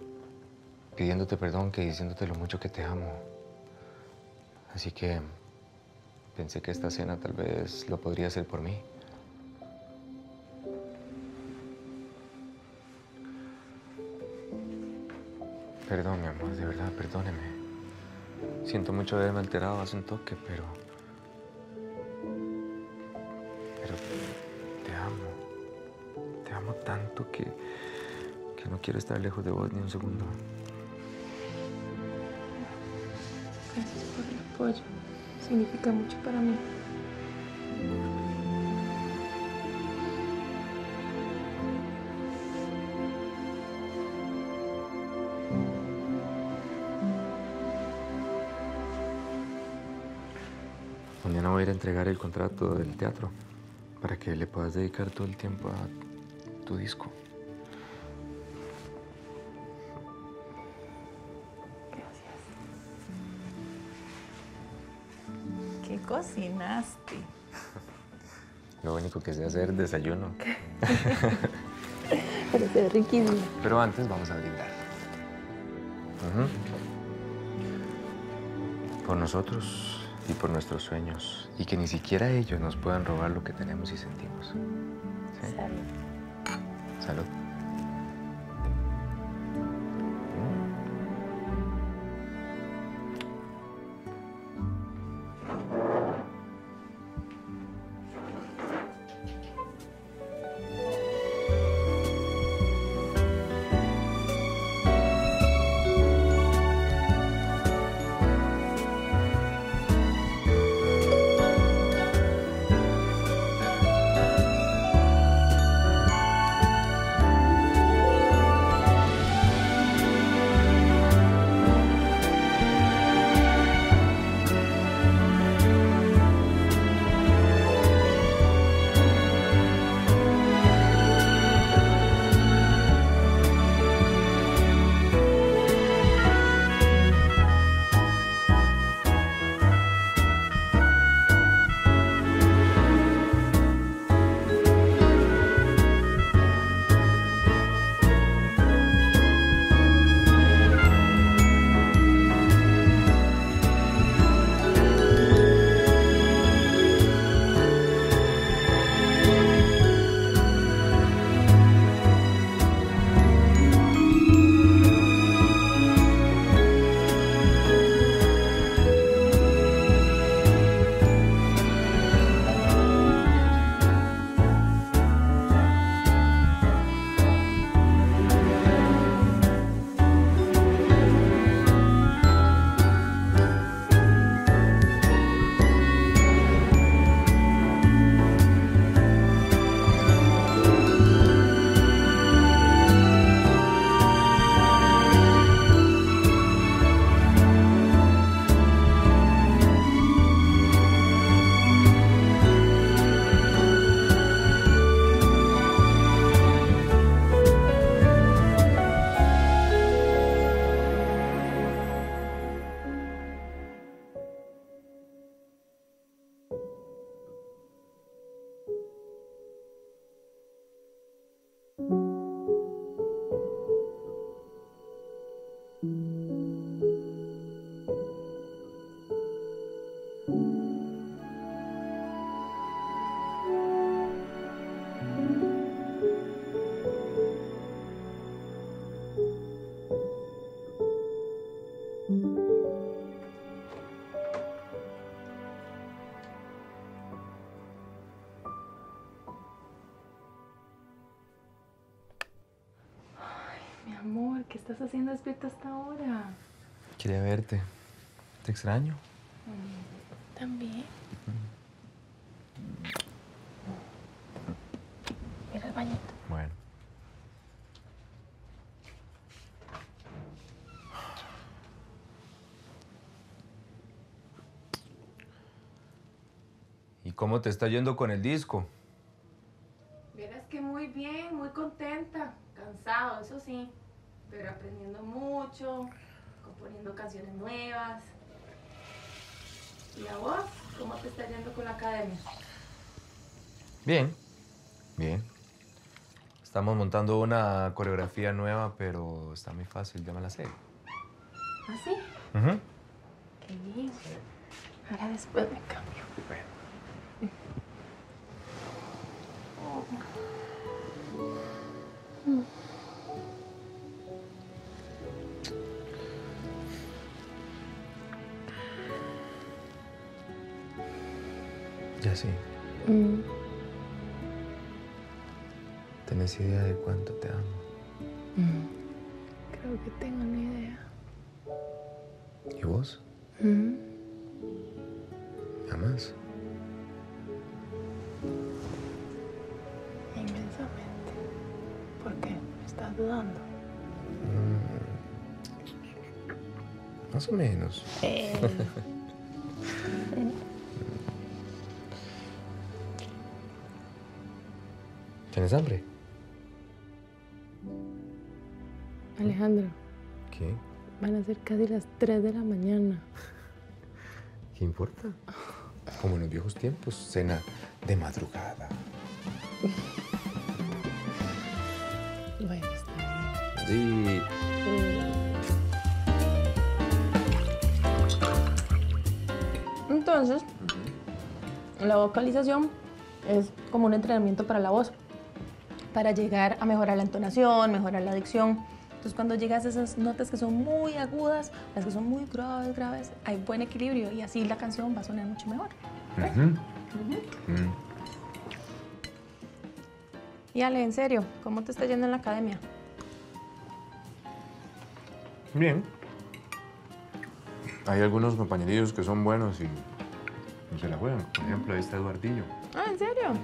pidiéndote perdón que diciéndote lo mucho que te amo. Así que pensé que esta cena tal vez lo podría hacer por mí. Perdón, mi amor, de verdad, perdóneme. Siento mucho haberme alterado hace un toque, pero... quiero estar lejos de vos ni un segundo. Gracias por el apoyo. Significa mucho para mí. Mañana voy a ir a entregar el contrato del teatro para que le puedas dedicar todo el tiempo a tu disco. Cocinaste? Lo único que sé hacer es desayuno. Parece riquísimo. Pero antes vamos a brindar. Por nosotros y por nuestros sueños. Y que ni siquiera ellos nos puedan robar lo que tenemos y sentimos. ¿Sí? Salud. Thank estás haciendo despierta hasta ahora? Quería verte. Te extraño. También. Mira el bañito. Bueno. ¿Y cómo te está yendo con el disco? Vieras que muy bien, muy contenta. Cansado, eso sí. Mucho, componiendo canciones nuevas. ¿Y a vos? ¿Cómo te está yendo con la academia? Bien, bien. Estamos montando una coreografía nueva, pero está muy fácil, ya me la sé. ¿Ah, sí? Ujú. Qué bien. Ahora después me cambio. Ya cuánto te amo? Mm. Creo que tengo una idea. ¿Y vos? Mm. ¿Me amas? Inmensamente. ¿Por qué? ¿Me estás dudando? Más o menos. Eh. ¿Tienes hambre? Alejandro, ¿Qué? van a ser casi las 3 de la mañana. ¿Qué importa? Como en los viejos tiempos, cena de madrugada. Bueno, está Sí. Entonces, la vocalización es como un entrenamiento para la voz, para llegar a mejorar la entonación, mejorar la dicción. Entonces, cuando llegas a esas notas que son muy agudas, las que son muy graves, graves, hay buen equilibrio y así la canción va a sonar mucho mejor. Y Ale, en serio, ¿cómo te está yendo en la academia? Bien. Hay algunos compañerillos que son buenos y, y se la juegan. Por ejemplo, ahí está Eduardillo. Ah, ¿en serio?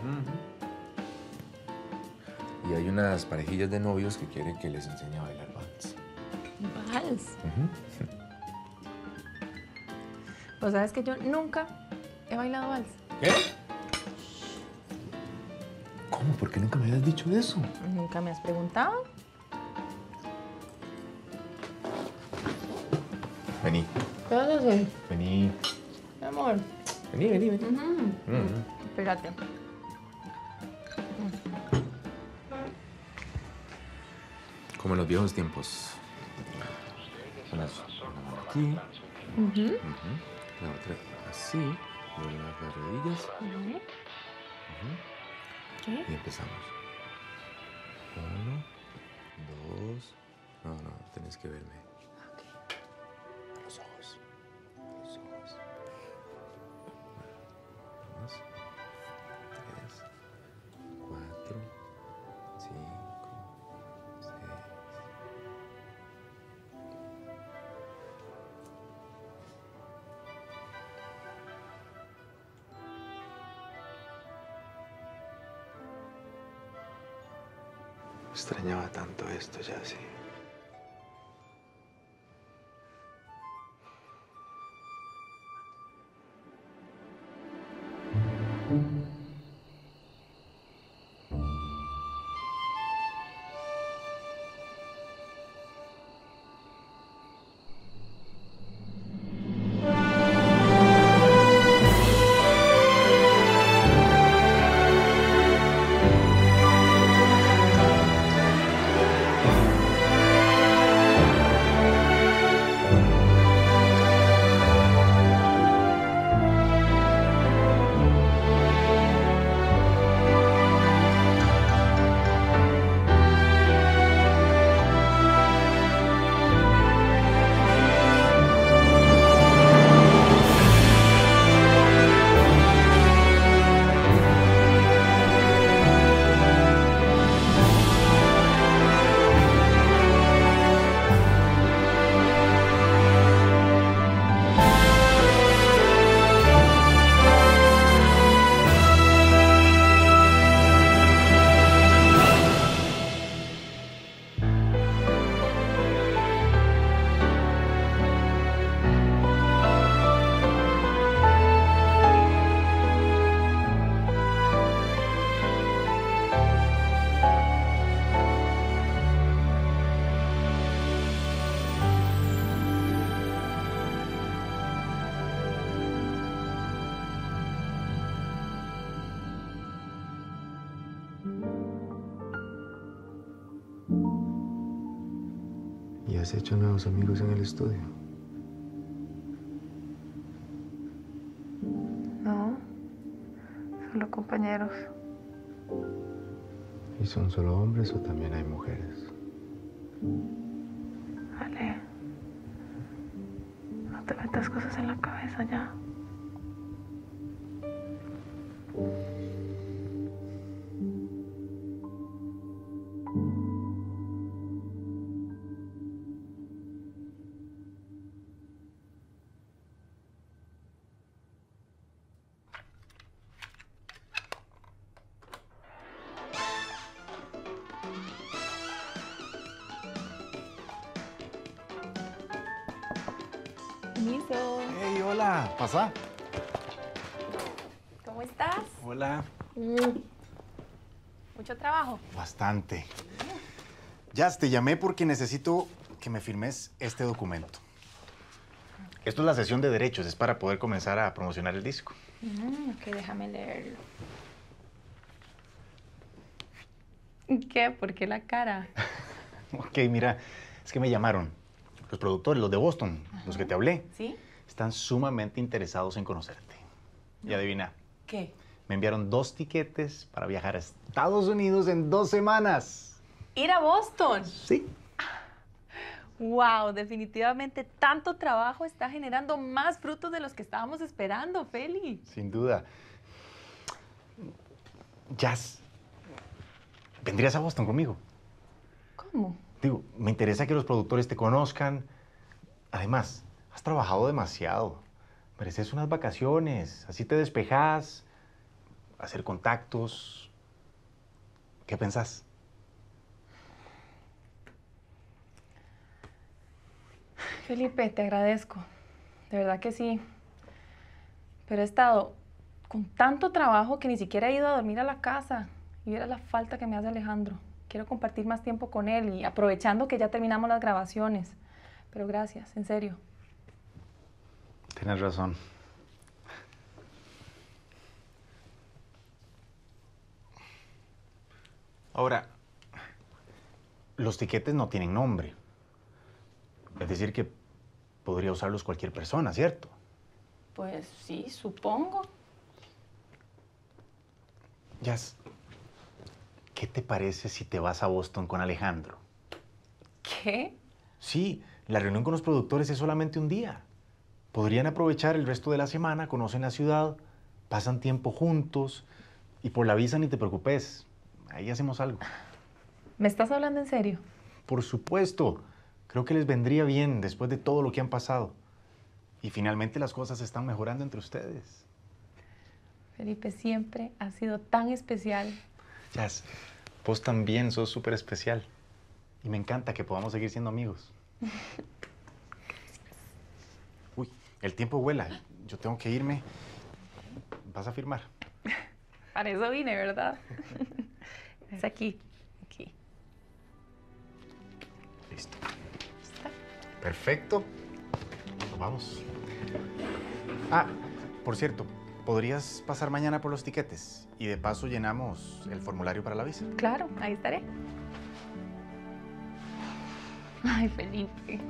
Y hay unas parejillas de novios que quieren que les enseñe a bailar Vals. Pues sabes que yo nunca he bailado vals. ¿Qué? ¿Cómo? ¿Por qué nunca me habías dicho eso? Nunca me has preguntado. Vení, ¿Qué vas a hacer? vení, Mi amor. vení, vení, vení. Mm. Espérate. Como en los viejos tiempos. Una, una mano aquí, Ujú. ujú, la otra así, doblar las rodillas ¿Qué? y empezamos. Uno, dos. No, no, tenés que verme. Extrañaba tanto esto ya, sí. Nuevos amigos en el estudio? No, solo compañeros. ¿Y son solo hombres o también hay mujeres? Ale, no te metas cosas en la cabeza ya. Permiso. Hey, hola, pasa. ¿Cómo estás? Hola. Mucho trabajo. Bastante. Jazz, te llamé porque necesito que me firmes este documento. Esto es la sesión de derechos, es para poder comenzar a promocionar el disco. Mm, ok, déjame leerlo. ¿Qué? ¿Por qué la cara? Ok, mira, es que me llamaron. Los productores, los de Boston, los que te hablé, ¿Sí? están sumamente interesados en conocerte. Y adivina, ¿Qué? me enviaron dos tiquetes para viajar a Estados Unidos en dos semanas. ¿Ir a Boston? Sí. Wow, definitivamente tanto trabajo está generando más frutos de los que estábamos esperando, Feli. Sin duda. Jazz, ¿vendrías a Boston conmigo? ¿Cómo? Digo, me interesa que los productores te conozcan. Además, has trabajado demasiado. Mereces unas vacaciones, así te despejas, hacer contactos. ¿Qué pensás? Felipe, te agradezco. De verdad que sí. Pero he estado con tanto trabajo que ni siquiera he ido a dormir a la casa. Y viera la falta que me hace Alejandro. Quiero compartir más tiempo con él y aprovechando que ya terminamos las grabaciones. Pero gracias, en serio. Tienes razón. Ahora, los tiquetes no tienen nombre. Es decir, que podría usarlos cualquier persona, ¿cierto? Pues sí, supongo. Jazz, ¿qué te parece si te vas a Boston con Alejandro? ¿Qué? Sí, la reunión con los productores es solamente un día. Podrían aprovechar el resto de la semana, conocen la ciudad, pasan tiempo juntos y por la visa ni te preocupes. Ahí hacemos algo. ¿Me estás hablando en serio? Por supuesto. Creo que les vendría bien después de todo lo que han pasado. Y finalmente las cosas están mejorando entre ustedes. Felipe siempre ha sido tan especial. Jazz, vos también sos súper especial. Y me encanta que podamos seguir siendo amigos. Uy, el tiempo vuela. Yo tengo que irme. ¿Vas a firmar? Para eso vine, ¿verdad? es aquí, aquí. Listo. Perfecto. Nos vamos. Ah, por cierto, ¿podrías pasar mañana por los tiquetes? Y de paso llenamos el formulario para la visa. Claro, ahí estaré. Ay, Felipe,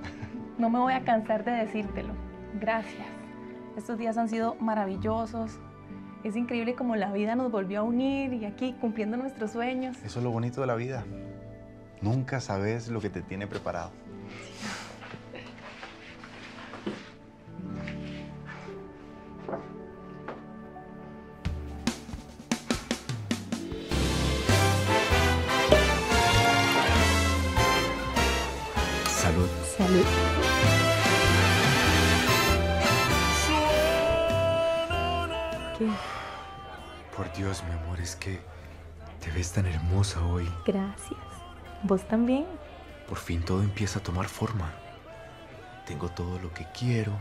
no me voy a cansar de decírtelo. Gracias. Estos días han sido maravillosos. Es increíble cómo la vida nos volvió a unir y aquí cumpliendo nuestros sueños. Eso es lo bonito de la vida. Nunca sabes lo que te tiene preparado. Por Dios, mi amor, es que te ves tan hermosa hoy. Gracias. ¿Vos también? Por fin todo empieza a tomar forma. Tengo todo lo que quiero,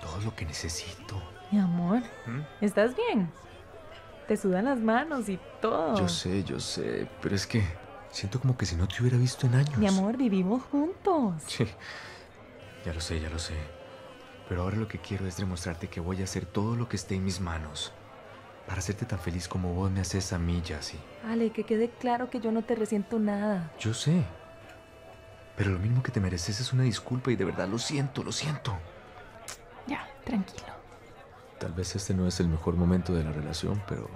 todo lo que necesito. Mi amor, ¿Mm? ¿estás bien? Te sudan las manos y todo. Yo sé, yo sé, pero es que siento como que si no te hubiera visto en años. Mi amor, vivimos juntos. Sí, ya lo sé, ya lo sé. Pero ahora lo que quiero es demostrarte que voy a hacer todo lo que esté en mis manos para hacerte tan feliz como vos me haces a mí, Jassy. Ale, que quede claro que yo no te resiento nada. Yo sé. Pero lo mínimo que te mereces es una disculpa y de verdad lo siento, lo siento. Ya, tranquilo. Tal vez este no es el mejor momento de la relación, pero.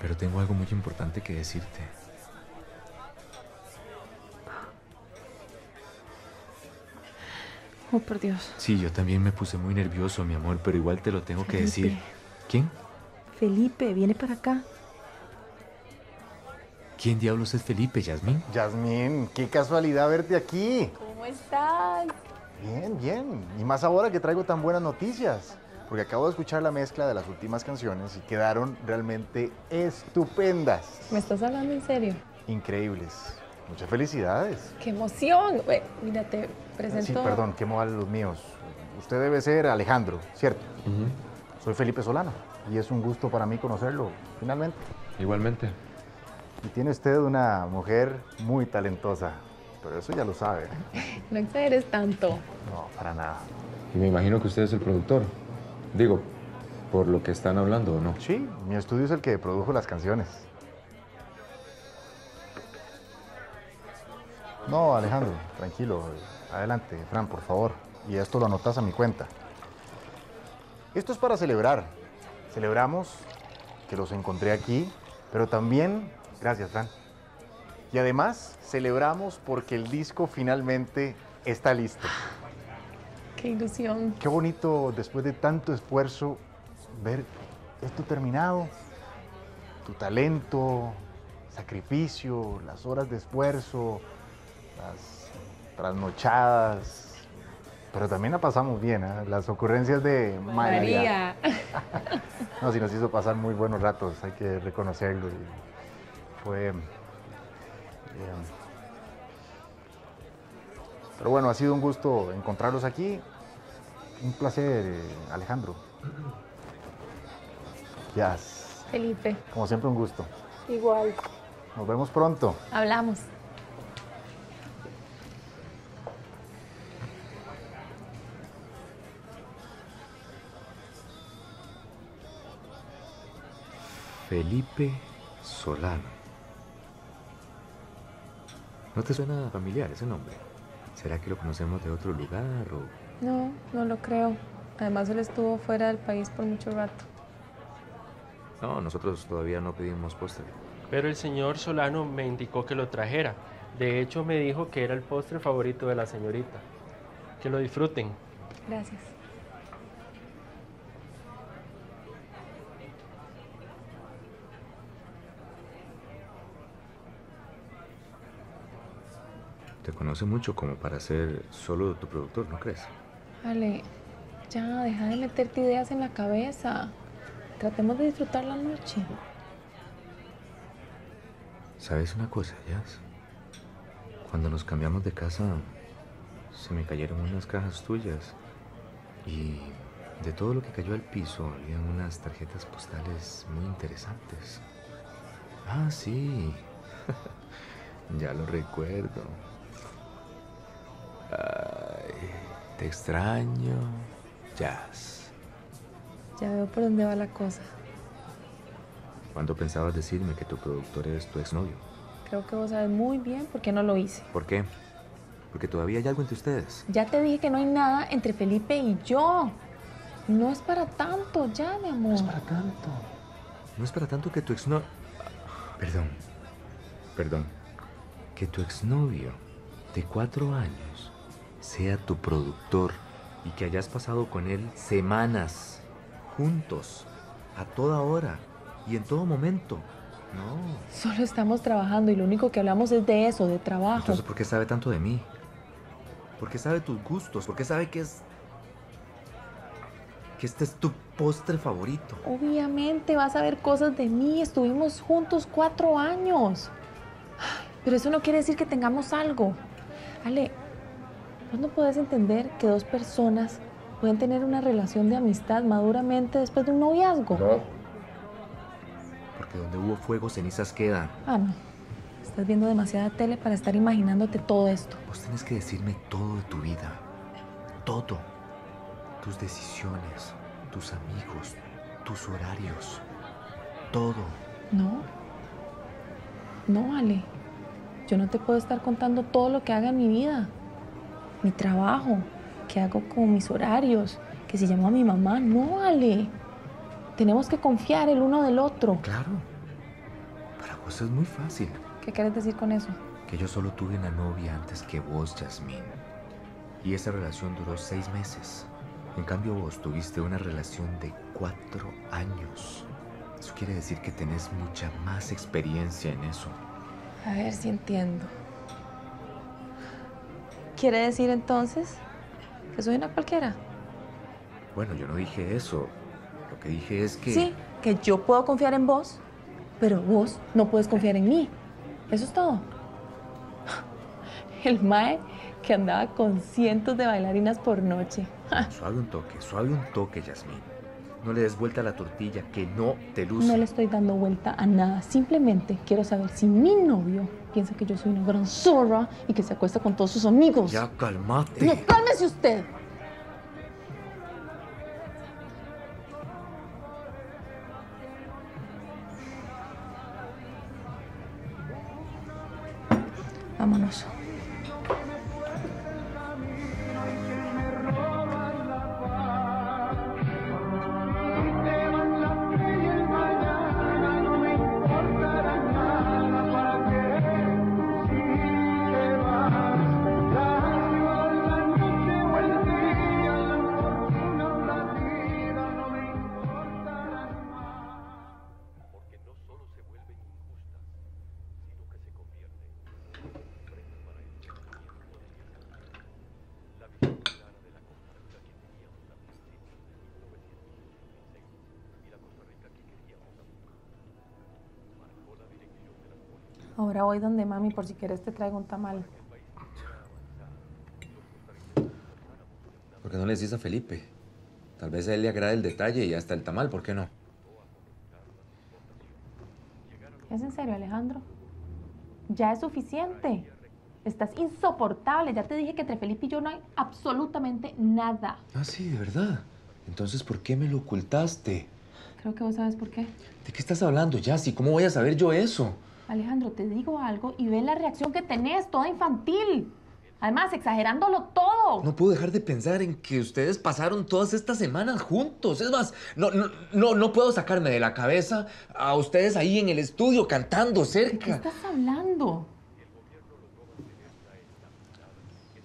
Pero tengo algo muy importante que decirte. Oh, por Dios. Sí, yo también me puse muy nervioso, mi amor, pero igual te lo tengo que decir. ¿Quién? Felipe, viene para acá. ¿Quién diablos es Felipe, Yasmín? Yasmín, qué casualidad verte aquí. ¿Cómo estás? Bien, bien. Y más ahora que traigo tan buenas noticias. Porque acabo de escuchar la mezcla de las últimas canciones y quedaron realmente estupendas. ¿Me estás hablando en serio? Increíbles. Muchas felicidades. ¡Qué emoción! Mira, te presento... Sí, perdón, qué mal los míos. Usted debe ser Alejandro, ¿cierto? Soy Felipe Solano y es un gusto para mí conocerlo, finalmente. Igualmente. Y tiene usted una mujer muy talentosa, pero eso ya lo sabe. No exageres tanto. No, para nada. Y me imagino que usted es el productor. Digo, por lo que están hablando, ¿o no? Sí, mi estudio es el que produjo las canciones. No, Alejandro, tranquilo. Adelante, Fran, por favor. Y esto lo anotas a mi cuenta. Esto es para celebrar. Celebramos que los encontré aquí, pero también, gracias, Fran. Y además, celebramos porque el disco finalmente está listo. ¡Qué ilusión! Qué bonito, después de tanto esfuerzo, ver esto terminado. Tu talento, sacrificio, las horas de esfuerzo, las trasnochadas. Pero también la pasamos bien, ¿eh? las ocurrencias de María. María. No, sí nos hizo pasar muy buenos ratos, hay que reconocerlo. y fue. eh, pero bueno, ha sido un gusto encontrarlos aquí. Un placer, Alejandro. Jazz. Felipe, Como siempre, un gusto. igual. Nos vemos pronto. Hablamos. Felipe Solano. ¿No te suena familiar ese nombre? ¿Será que lo conocemos de otro lugar o...? No, no lo creo. Además, él estuvo fuera del país por mucho rato. No, nosotros todavía no pedimos postre. Pero el señor Solano me indicó que lo trajera. De hecho, me dijo que era el postre favorito de la señorita. Que lo disfruten. Gracias. Te conoce mucho como para ser solo tu productor, ¿no crees? Ale, ya, deja de meterte ideas en la cabeza. Tratemos de disfrutar la noche. ¿Sabes una cosa, Jazz? Cuando nos cambiamos de casa, se me cayeron unas cajas tuyas. Y de todo lo que cayó al piso, había unas tarjetas postales muy interesantes. Ah, sí. ya lo recuerdo. Ay, te extraño, Jazz. Ya veo por dónde va la cosa. ¿Cuándo pensabas decirme que tu productor es tu exnovio? Creo que vos sabes muy bien por qué no lo hice. ¿Por qué? Porque todavía hay algo entre ustedes. Ya te dije que no hay nada entre Felipe y yo. No es para tanto, ya, mi amor. No es para tanto. No es para tanto que tu exnovio... Perdón. Perdón. Que tu exnovio de cuatro años sea tu productor y que hayas pasado con él semanas juntos, a toda hora y en todo momento. No. Solo estamos trabajando y lo único que hablamos es de eso, de trabajo. Entonces, ¿por qué sabe tanto de mí? ¿Por qué sabe tus gustos? ¿Por qué sabe que es... que este es tu postre favorito? Obviamente vas a ver cosas de mí. Estuvimos juntos cuatro años. Pero eso no quiere decir que tengamos algo. Ale, ¿vos no podés entender que dos personas pueden tener una relación de amistad maduramente después de un noviazgo? No. Porque donde hubo fuego, cenizas quedan. Ah, no. Estás viendo demasiada tele para estar imaginándote todo esto. Vos tenés que decirme todo de tu vida. Todo. Tus decisiones, tus amigos, tus horarios. Todo. No. No, Ale. Yo no te puedo estar contando todo lo que haga en mi vida. Mi trabajo, qué hago con mis horarios, que si llamo a mi mamá. No, Ale. Tenemos que confiar el uno del otro. Claro. Para vos es muy fácil. ¿Qué quieres decir con eso? Que yo solo tuve una novia antes que vos, Yasmín. Y esa relación duró seis meses. En cambio, vos tuviste una relación de cuatro años. Eso quiere decir que tenés mucha más experiencia en eso. A ver si entiendo. ¿Quiere decir entonces que soy una cualquiera? Bueno, yo no dije eso. Lo que dije es que... Sí, que yo puedo confiar en vos, pero vos no puedes confiar en mí. Eso es todo. El Mae que andaba con cientos de bailarinas por noche. Suave un toque, suave un toque, Yasmín. No le des vuelta a la tortilla, que no te luce. No le estoy dando vuelta a nada. Simplemente quiero saber si mi novio piensa que yo soy una gran zorra y que se acuesta con todos sus amigos. Ya, calmate. No, cálmese usted. Vámonos. Voy donde mami por si quieres te traigo un tamal. ¿Por qué no le decís a Felipe? Tal vez a él le agrade el detalle y hasta el tamal, ¿por qué no? ¿Es en serio, Alejandro? Ya es suficiente. Estás insoportable. Ya te dije que entre Felipe y yo no hay absolutamente nada. Ah, sí, de verdad. Entonces, ¿por qué me lo ocultaste? Creo que vos sabes por qué. ¿De qué estás hablando, Yassi? ¿Cómo voy a saber yo eso? Alejandro, te digo algo y ve la reacción que tenés, toda infantil. Además, exagerándolo todo. No puedo dejar de pensar en que ustedes pasaron todas estas semanas juntos. Es más, no, no, no, no puedo sacarme de la cabeza a ustedes ahí en el estudio cantando ¿De qué cerca. estás hablando?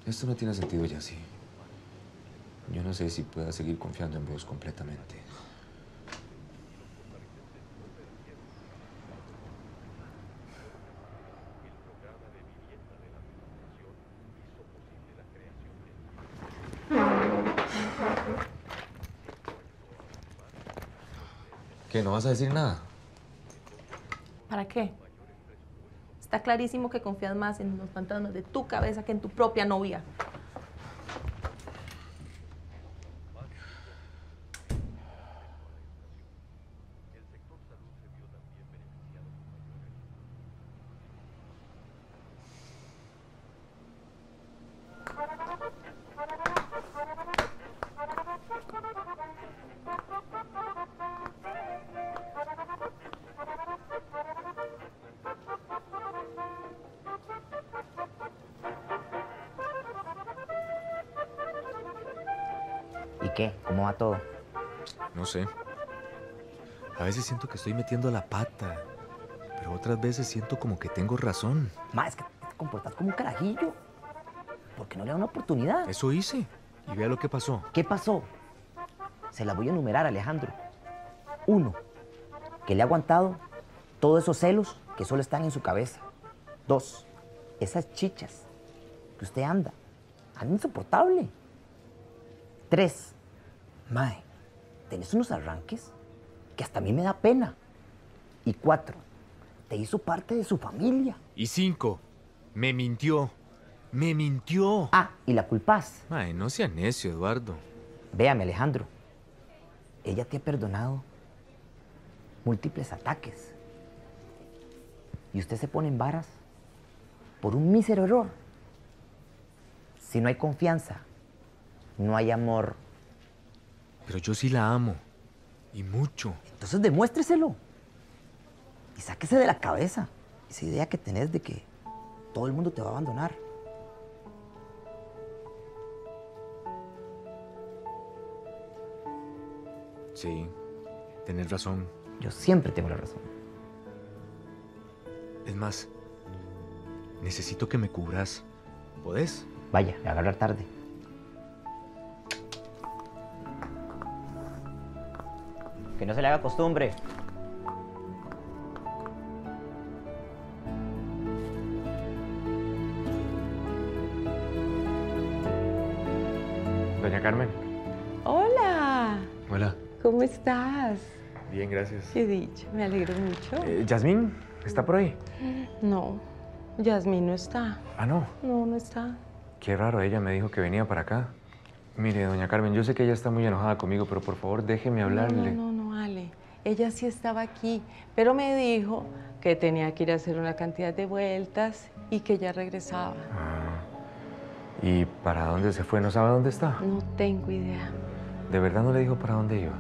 Esto no tiene sentido, Yassi. Yo no sé si pueda seguir confiando en vos completamente. ¿Qué? ¿No vas a decir nada? ¿Para qué? Está clarísimo que confías más en los fantasmas de tu cabeza que en tu propia novia. Veces siento que estoy metiendo la pata, pero otras veces siento como que tengo razón. Ma, es que te comportas como un carajillo. ¿Por qué no le da una oportunidad? Eso hice. Y vea lo que pasó. ¿Qué pasó? Se las voy a enumerar, Alejandro. Uno, que le ha aguantado todos esos celos que solo están en su cabeza. Dos, esas chichas que usted anda. Anda insoportable. Tres, Mae, tenés unos arranques que hasta a mí me da pena. Y cuatro, te hizo parte de su familia. Y cinco, me mintió. Me mintió. Ah, y la culpas. Ay, no sea necio, Eduardo. Véame, Alejandro. Ella te ha perdonado múltiples ataques. Y usted se pone en varas por un mísero error. Si no hay confianza, no hay amor. Pero yo sí la amo. Y mucho. Entonces demuéstreselo. Y sáquese de la cabeza esa idea que tenés de que todo el mundo te va a abandonar. Sí, tenés razón. Yo siempre tengo la razón. Es más, necesito que me cubras. ¿Podés? Vaya, agarrar tarde. Que no se le haga costumbre. Doña Carmen. Hola, Hola. ¿cómo estás? Bien, gracias. Qué dicho, me alegro mucho. Eh, Yasmín, ¿está por ahí? No, Yasmín no está. Ah, no. No, no está. Qué raro, ella me dijo que venía para acá. Mire, doña Carmen, yo sé que ella está muy enojada conmigo, pero por favor déjeme hablarle. No, no. Ella sí estaba aquí, pero me dijo que tenía que ir a hacer una cantidad de vueltas y que ya regresaba. ¿Y para dónde se fue? ¿No sabe dónde está? No tengo idea. ¿De verdad no le dijo para dónde iba?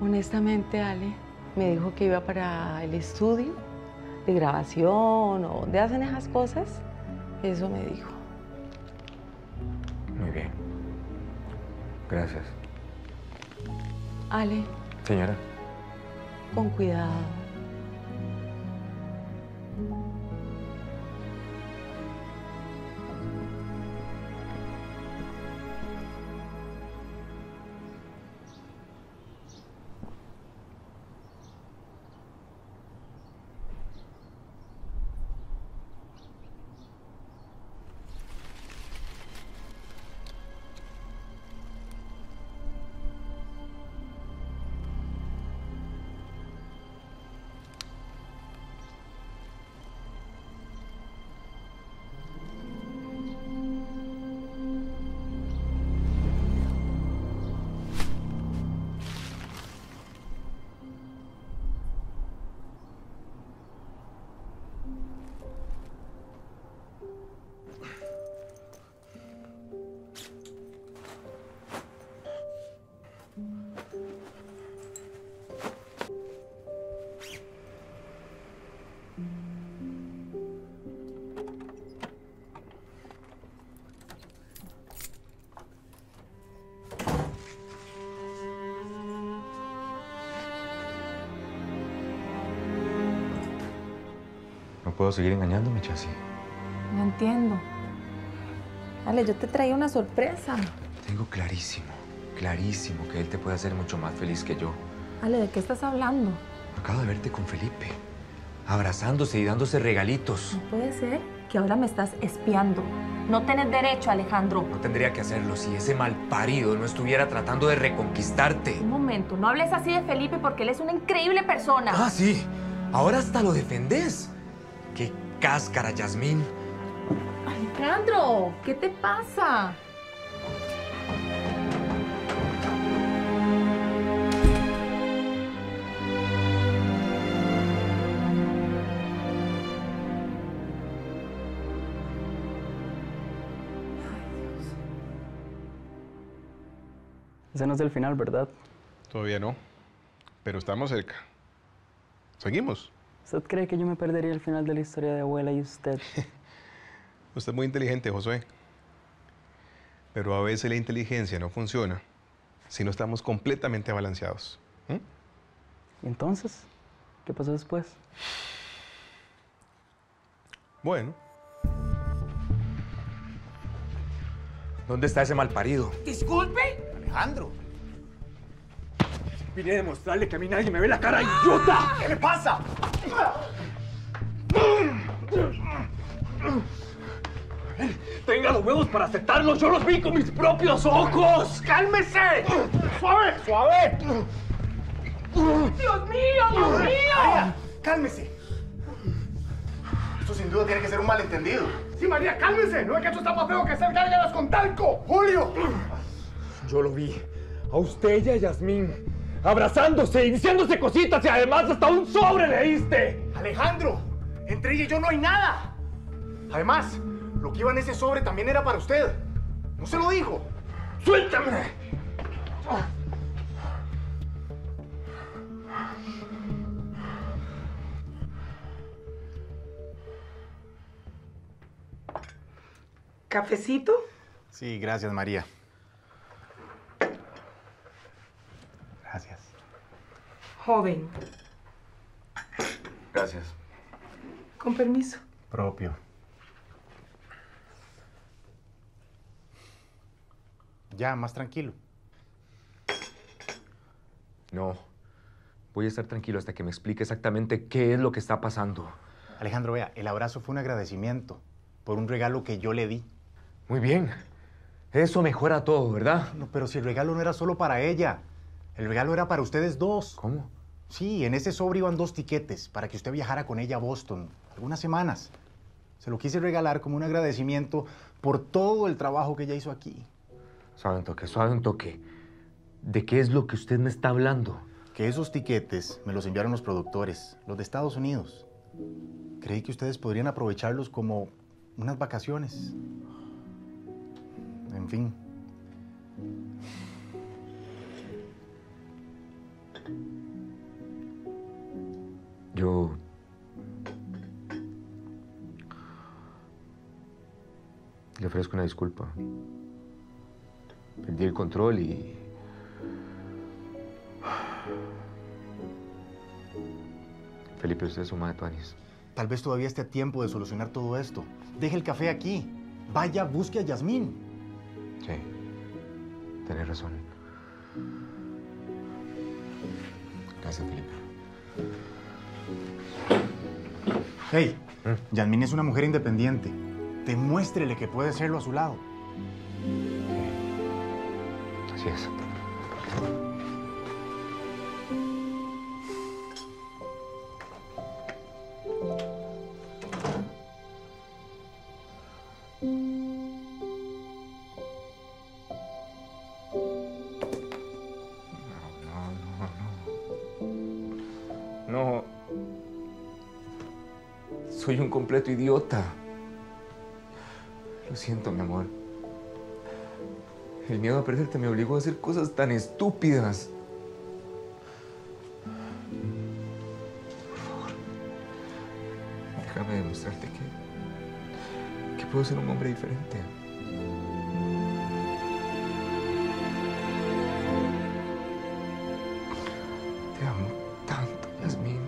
Honestamente, Ale, me dijo que iba para el estudio de grabación o de hacen esas cosas. Eso me dijo. Muy bien. Gracias. Ale, Señora. con cuidado. Puedo seguir engañándome, Chasi. No entiendo. Ale, yo te traía una sorpresa. Tengo clarísimo, clarísimo que él te puede hacer mucho más feliz que yo. Ale, ¿de qué estás hablando? Acabo de verte con Felipe, abrazándose y dándose regalitos. No puede ser que ahora me estás espiando. No tenés derecho, Alejandro. No tendría que hacerlo si ese malparido no estuviera tratando de reconquistarte. Un momento, no hables así de Felipe porque él es una increíble persona. Ah, sí. Ahora hasta lo defendés. ¡Qué cáscara, Yasmín! Alejandro, ¿qué te pasa? Ese no es el final, ¿verdad? Todavía no, pero estamos cerca. ¿Seguimos? ¿Usted cree que yo me perdería el final de la historia de abuela y usted? Usted es muy inteligente, Josué. Pero a veces la inteligencia no funciona si no estamos completamente balanceados. ¿Mm? ¿Y entonces? ¿Qué pasó después? Bueno, ¿Dónde está ese malparido? Disculpe. Alejandro. Vine a demostrarle que a mí nadie me ve la cara, idiota. ¿Qué le pasa? Tenga los huevos para aceptarlo, yo los vi con mis propios ojos. ¡Cálmese! ¡Suave! ¡Suave! ¡Dios mío! ¡Dios mío! María, cálmese. Esto sin duda tiene que ser un malentendido. Sí, María, cálmese. No es que esto está más feo que hacer gárgaras con talco. ¡Julio! Yo lo vi. A usted y a Yasmín abrazándose y diciéndose cositas y además hasta un sobre le diste. Alejandro, entre ella y yo no hay nada. Además, lo que iba en ese sobre también era para usted. ¿No se lo dijo? ¡Suéltame! ¿Cafecito? Sí, gracias, María. Gracias. Joven, Gracias. con permiso. Propio. Ya, más tranquilo. No. Voy a estar tranquilo hasta que me explique exactamente qué es lo que está pasando. Alejandro, vea, el abrazo fue un agradecimiento por un regalo que yo le di. Muy bien. Eso mejora todo, ¿verdad? No, pero si el regalo no era solo para ella. El regalo era para ustedes dos. ¿Cómo? Sí, en ese sobre iban dos tiquetes para que usted viajara con ella a Boston algunas semanas. Se lo quise regalar como un agradecimiento por todo el trabajo que ella hizo aquí. Suave un toque, suave un toque. ¿De qué es lo que usted me está hablando? Que esos tiquetes me los enviaron los productores, los de Estados Unidos. Creí que ustedes podrían aprovecharlos como unas vacaciones. En fin. Yo... Le ofrezco una disculpa. Perdí el control y... Felipe, usted es un de Tuanis. Tal vez todavía esté a tiempo de solucionar todo esto. Deje el café aquí. Vaya, busque a Yasmín. Sí, tenés razón. Gracias, Felipe. Hey, Yasmín es una mujer independiente. Demuéstrele que puede serlo a su lado. Así es. Perderte me obligó a hacer cosas tan estúpidas. Por favor, déjame demostrarte que, que puedo ser un hombre diferente. Te amo tanto, Yasmín,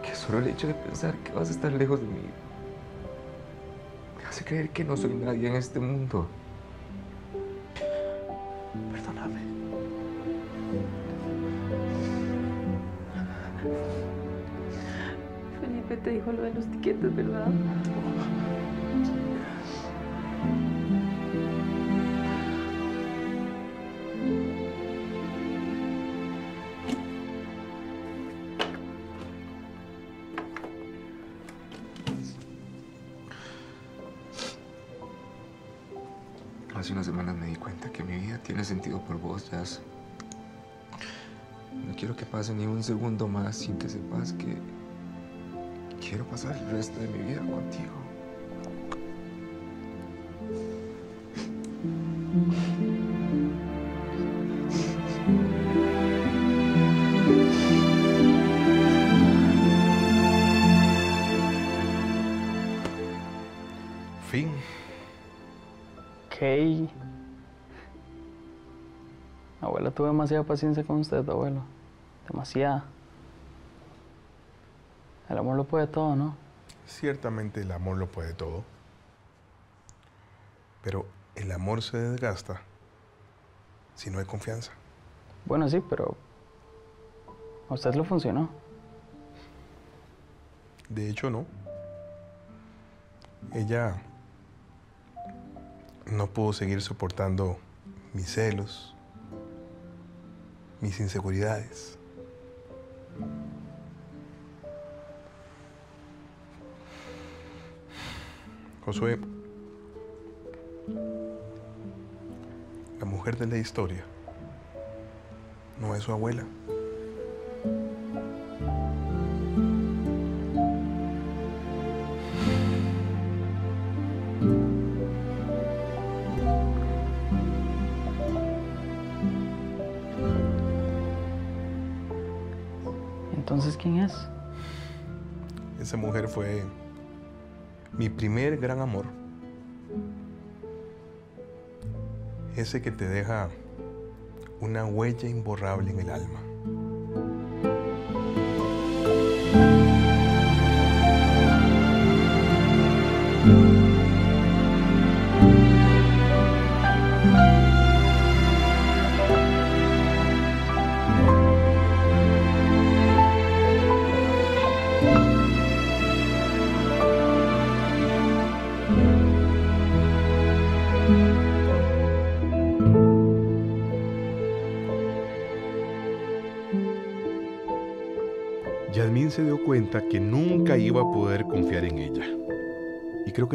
que solo el hecho de pensar que vas a estar lejos de mí me hace creer que no soy nadie en este mundo. Segundo más sin que sepas que quiero pasar el resto de mi vida contigo. Fin. Abuela, tuve demasiada paciencia con usted, abuelo. Demasiada. El amor lo puede todo, ¿no? Ciertamente el amor lo puede todo. Pero el amor se desgasta si no hay confianza. Bueno, sí, pero a usted lo funcionó. De hecho, no. Ella no pudo seguir soportando mis celos, mis inseguridades. Josué, la mujer de la historia no es su abuela. Fue Mi primer gran amor. Ese que te deja una huella imborrable en el alma.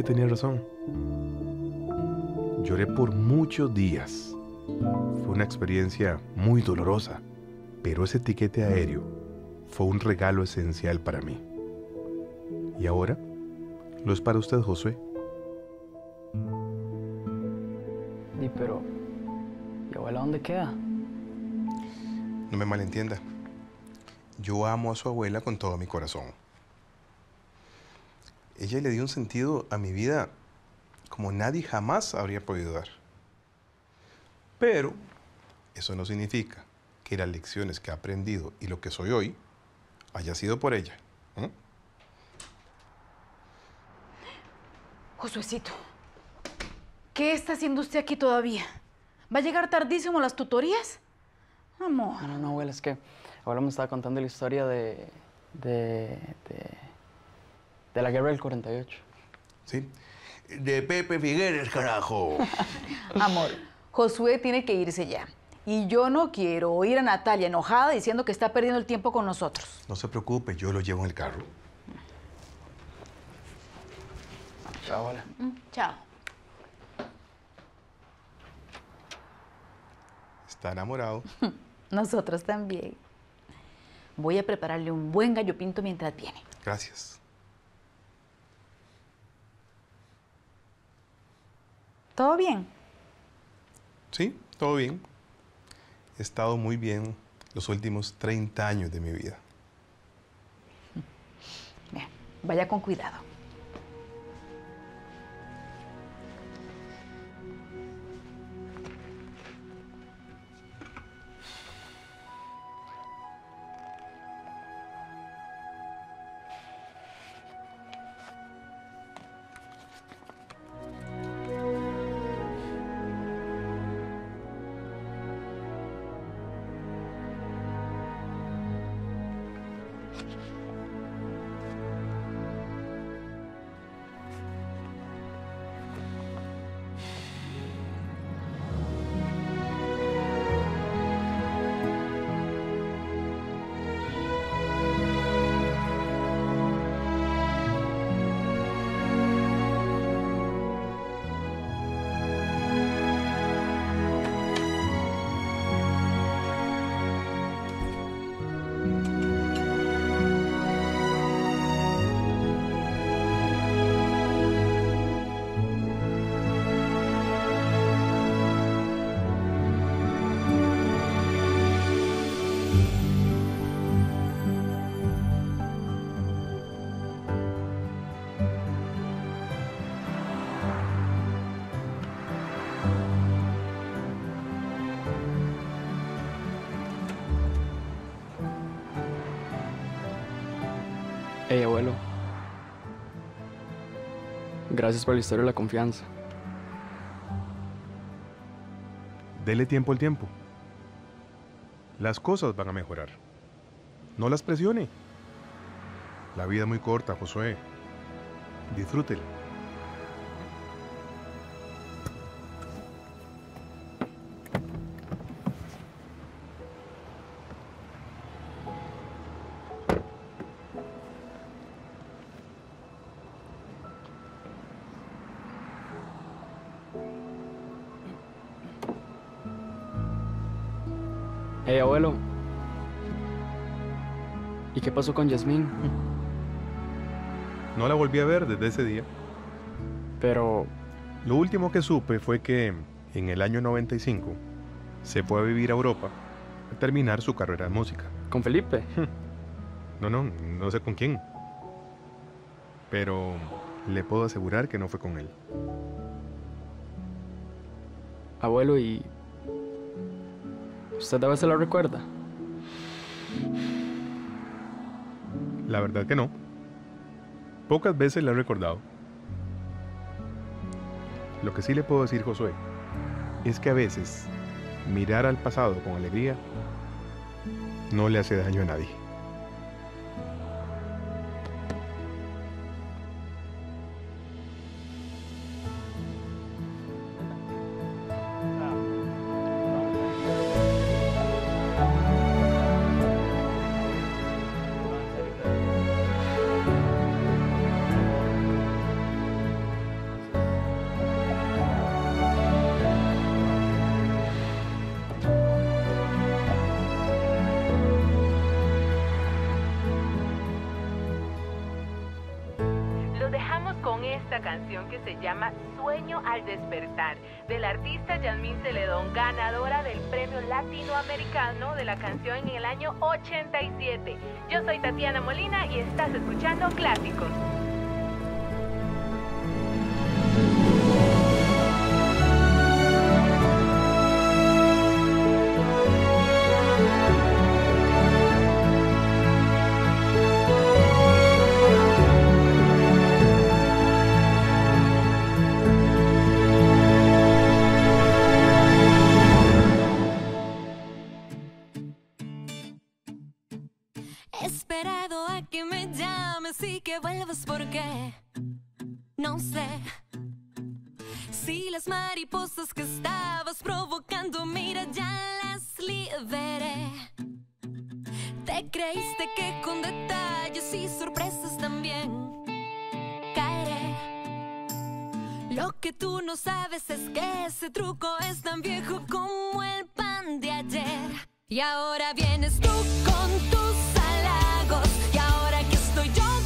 Tenía razón. Lloré por muchos días. Fue una experiencia muy dolorosa, pero ese tiquete aéreo fue un regalo esencial para mí. Y ahora lo es para usted, Josué. Di, pero. ¿Y abuela dónde queda? No me malentienda. Yo amo a su abuela con todo mi corazón. Ella le dio un sentido a mi vida como nadie jamás habría podido dar. Pero eso no significa que las lecciones que he aprendido y lo que soy hoy haya sido por ella. ¿eh? Josuecito, ¿qué está haciendo usted aquí todavía? ¿Va a llegar tardísimo a las tutorías? Amor. No, no, no, abuela, es que abuela me estaba contando la historia de. de. de. De la guerra del 48. Sí. De Pepe Figueres, carajo. Amor, Josué tiene que irse ya. Y yo no quiero oír a Natalia enojada diciendo que está perdiendo el tiempo con nosotros. No se preocupe, yo lo llevo en el carro. Chao, abuela. Mm, Chao. Está enamorado. Nosotros también. Voy a prepararle un buen gallo pinto mientras viene. Gracias. ¿Todo bien? Sí, todo bien. He estado muy bien los últimos 30 años de mi vida. Vaya con cuidado. Gracias por la historia de la confianza. Dele tiempo al tiempo. Las cosas van a mejorar. No las presione. La vida es muy corta, Josué. Disfrútela. ¿Y qué pasó con Yasmín? No la volví a ver desde ese día. Pero... Lo último que supe fue que en el año 95 se fue a vivir a Europa a terminar su carrera de música. ¿Con Felipe? No, no, no sé con quién. Pero le puedo asegurar que no fue con él. Abuelo, ¿y usted a veces lo recuerda? La verdad que no. Pocas veces la he recordado. Lo que sí le puedo decir, Josué, es que a veces mirar al pasado con alegría no le hace daño a nadie. Sueño al despertar, del artista Yasmín Celedón, ganadora del Premio Latinoamericano de la canción en el año 87. Yo soy Tatiana Molina y estás escuchando Clásicos. que vuelvas porque no sé si las mariposas que estabas provocando, mira, ya las liberé. Te creíste que con detalles y sorpresas también caeré. Lo que tú no sabes es que ese truco es tan viejo como el pan de ayer. Y ahora vienes tú con tus halagos. Y ahora que estoy yo.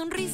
sonrisa.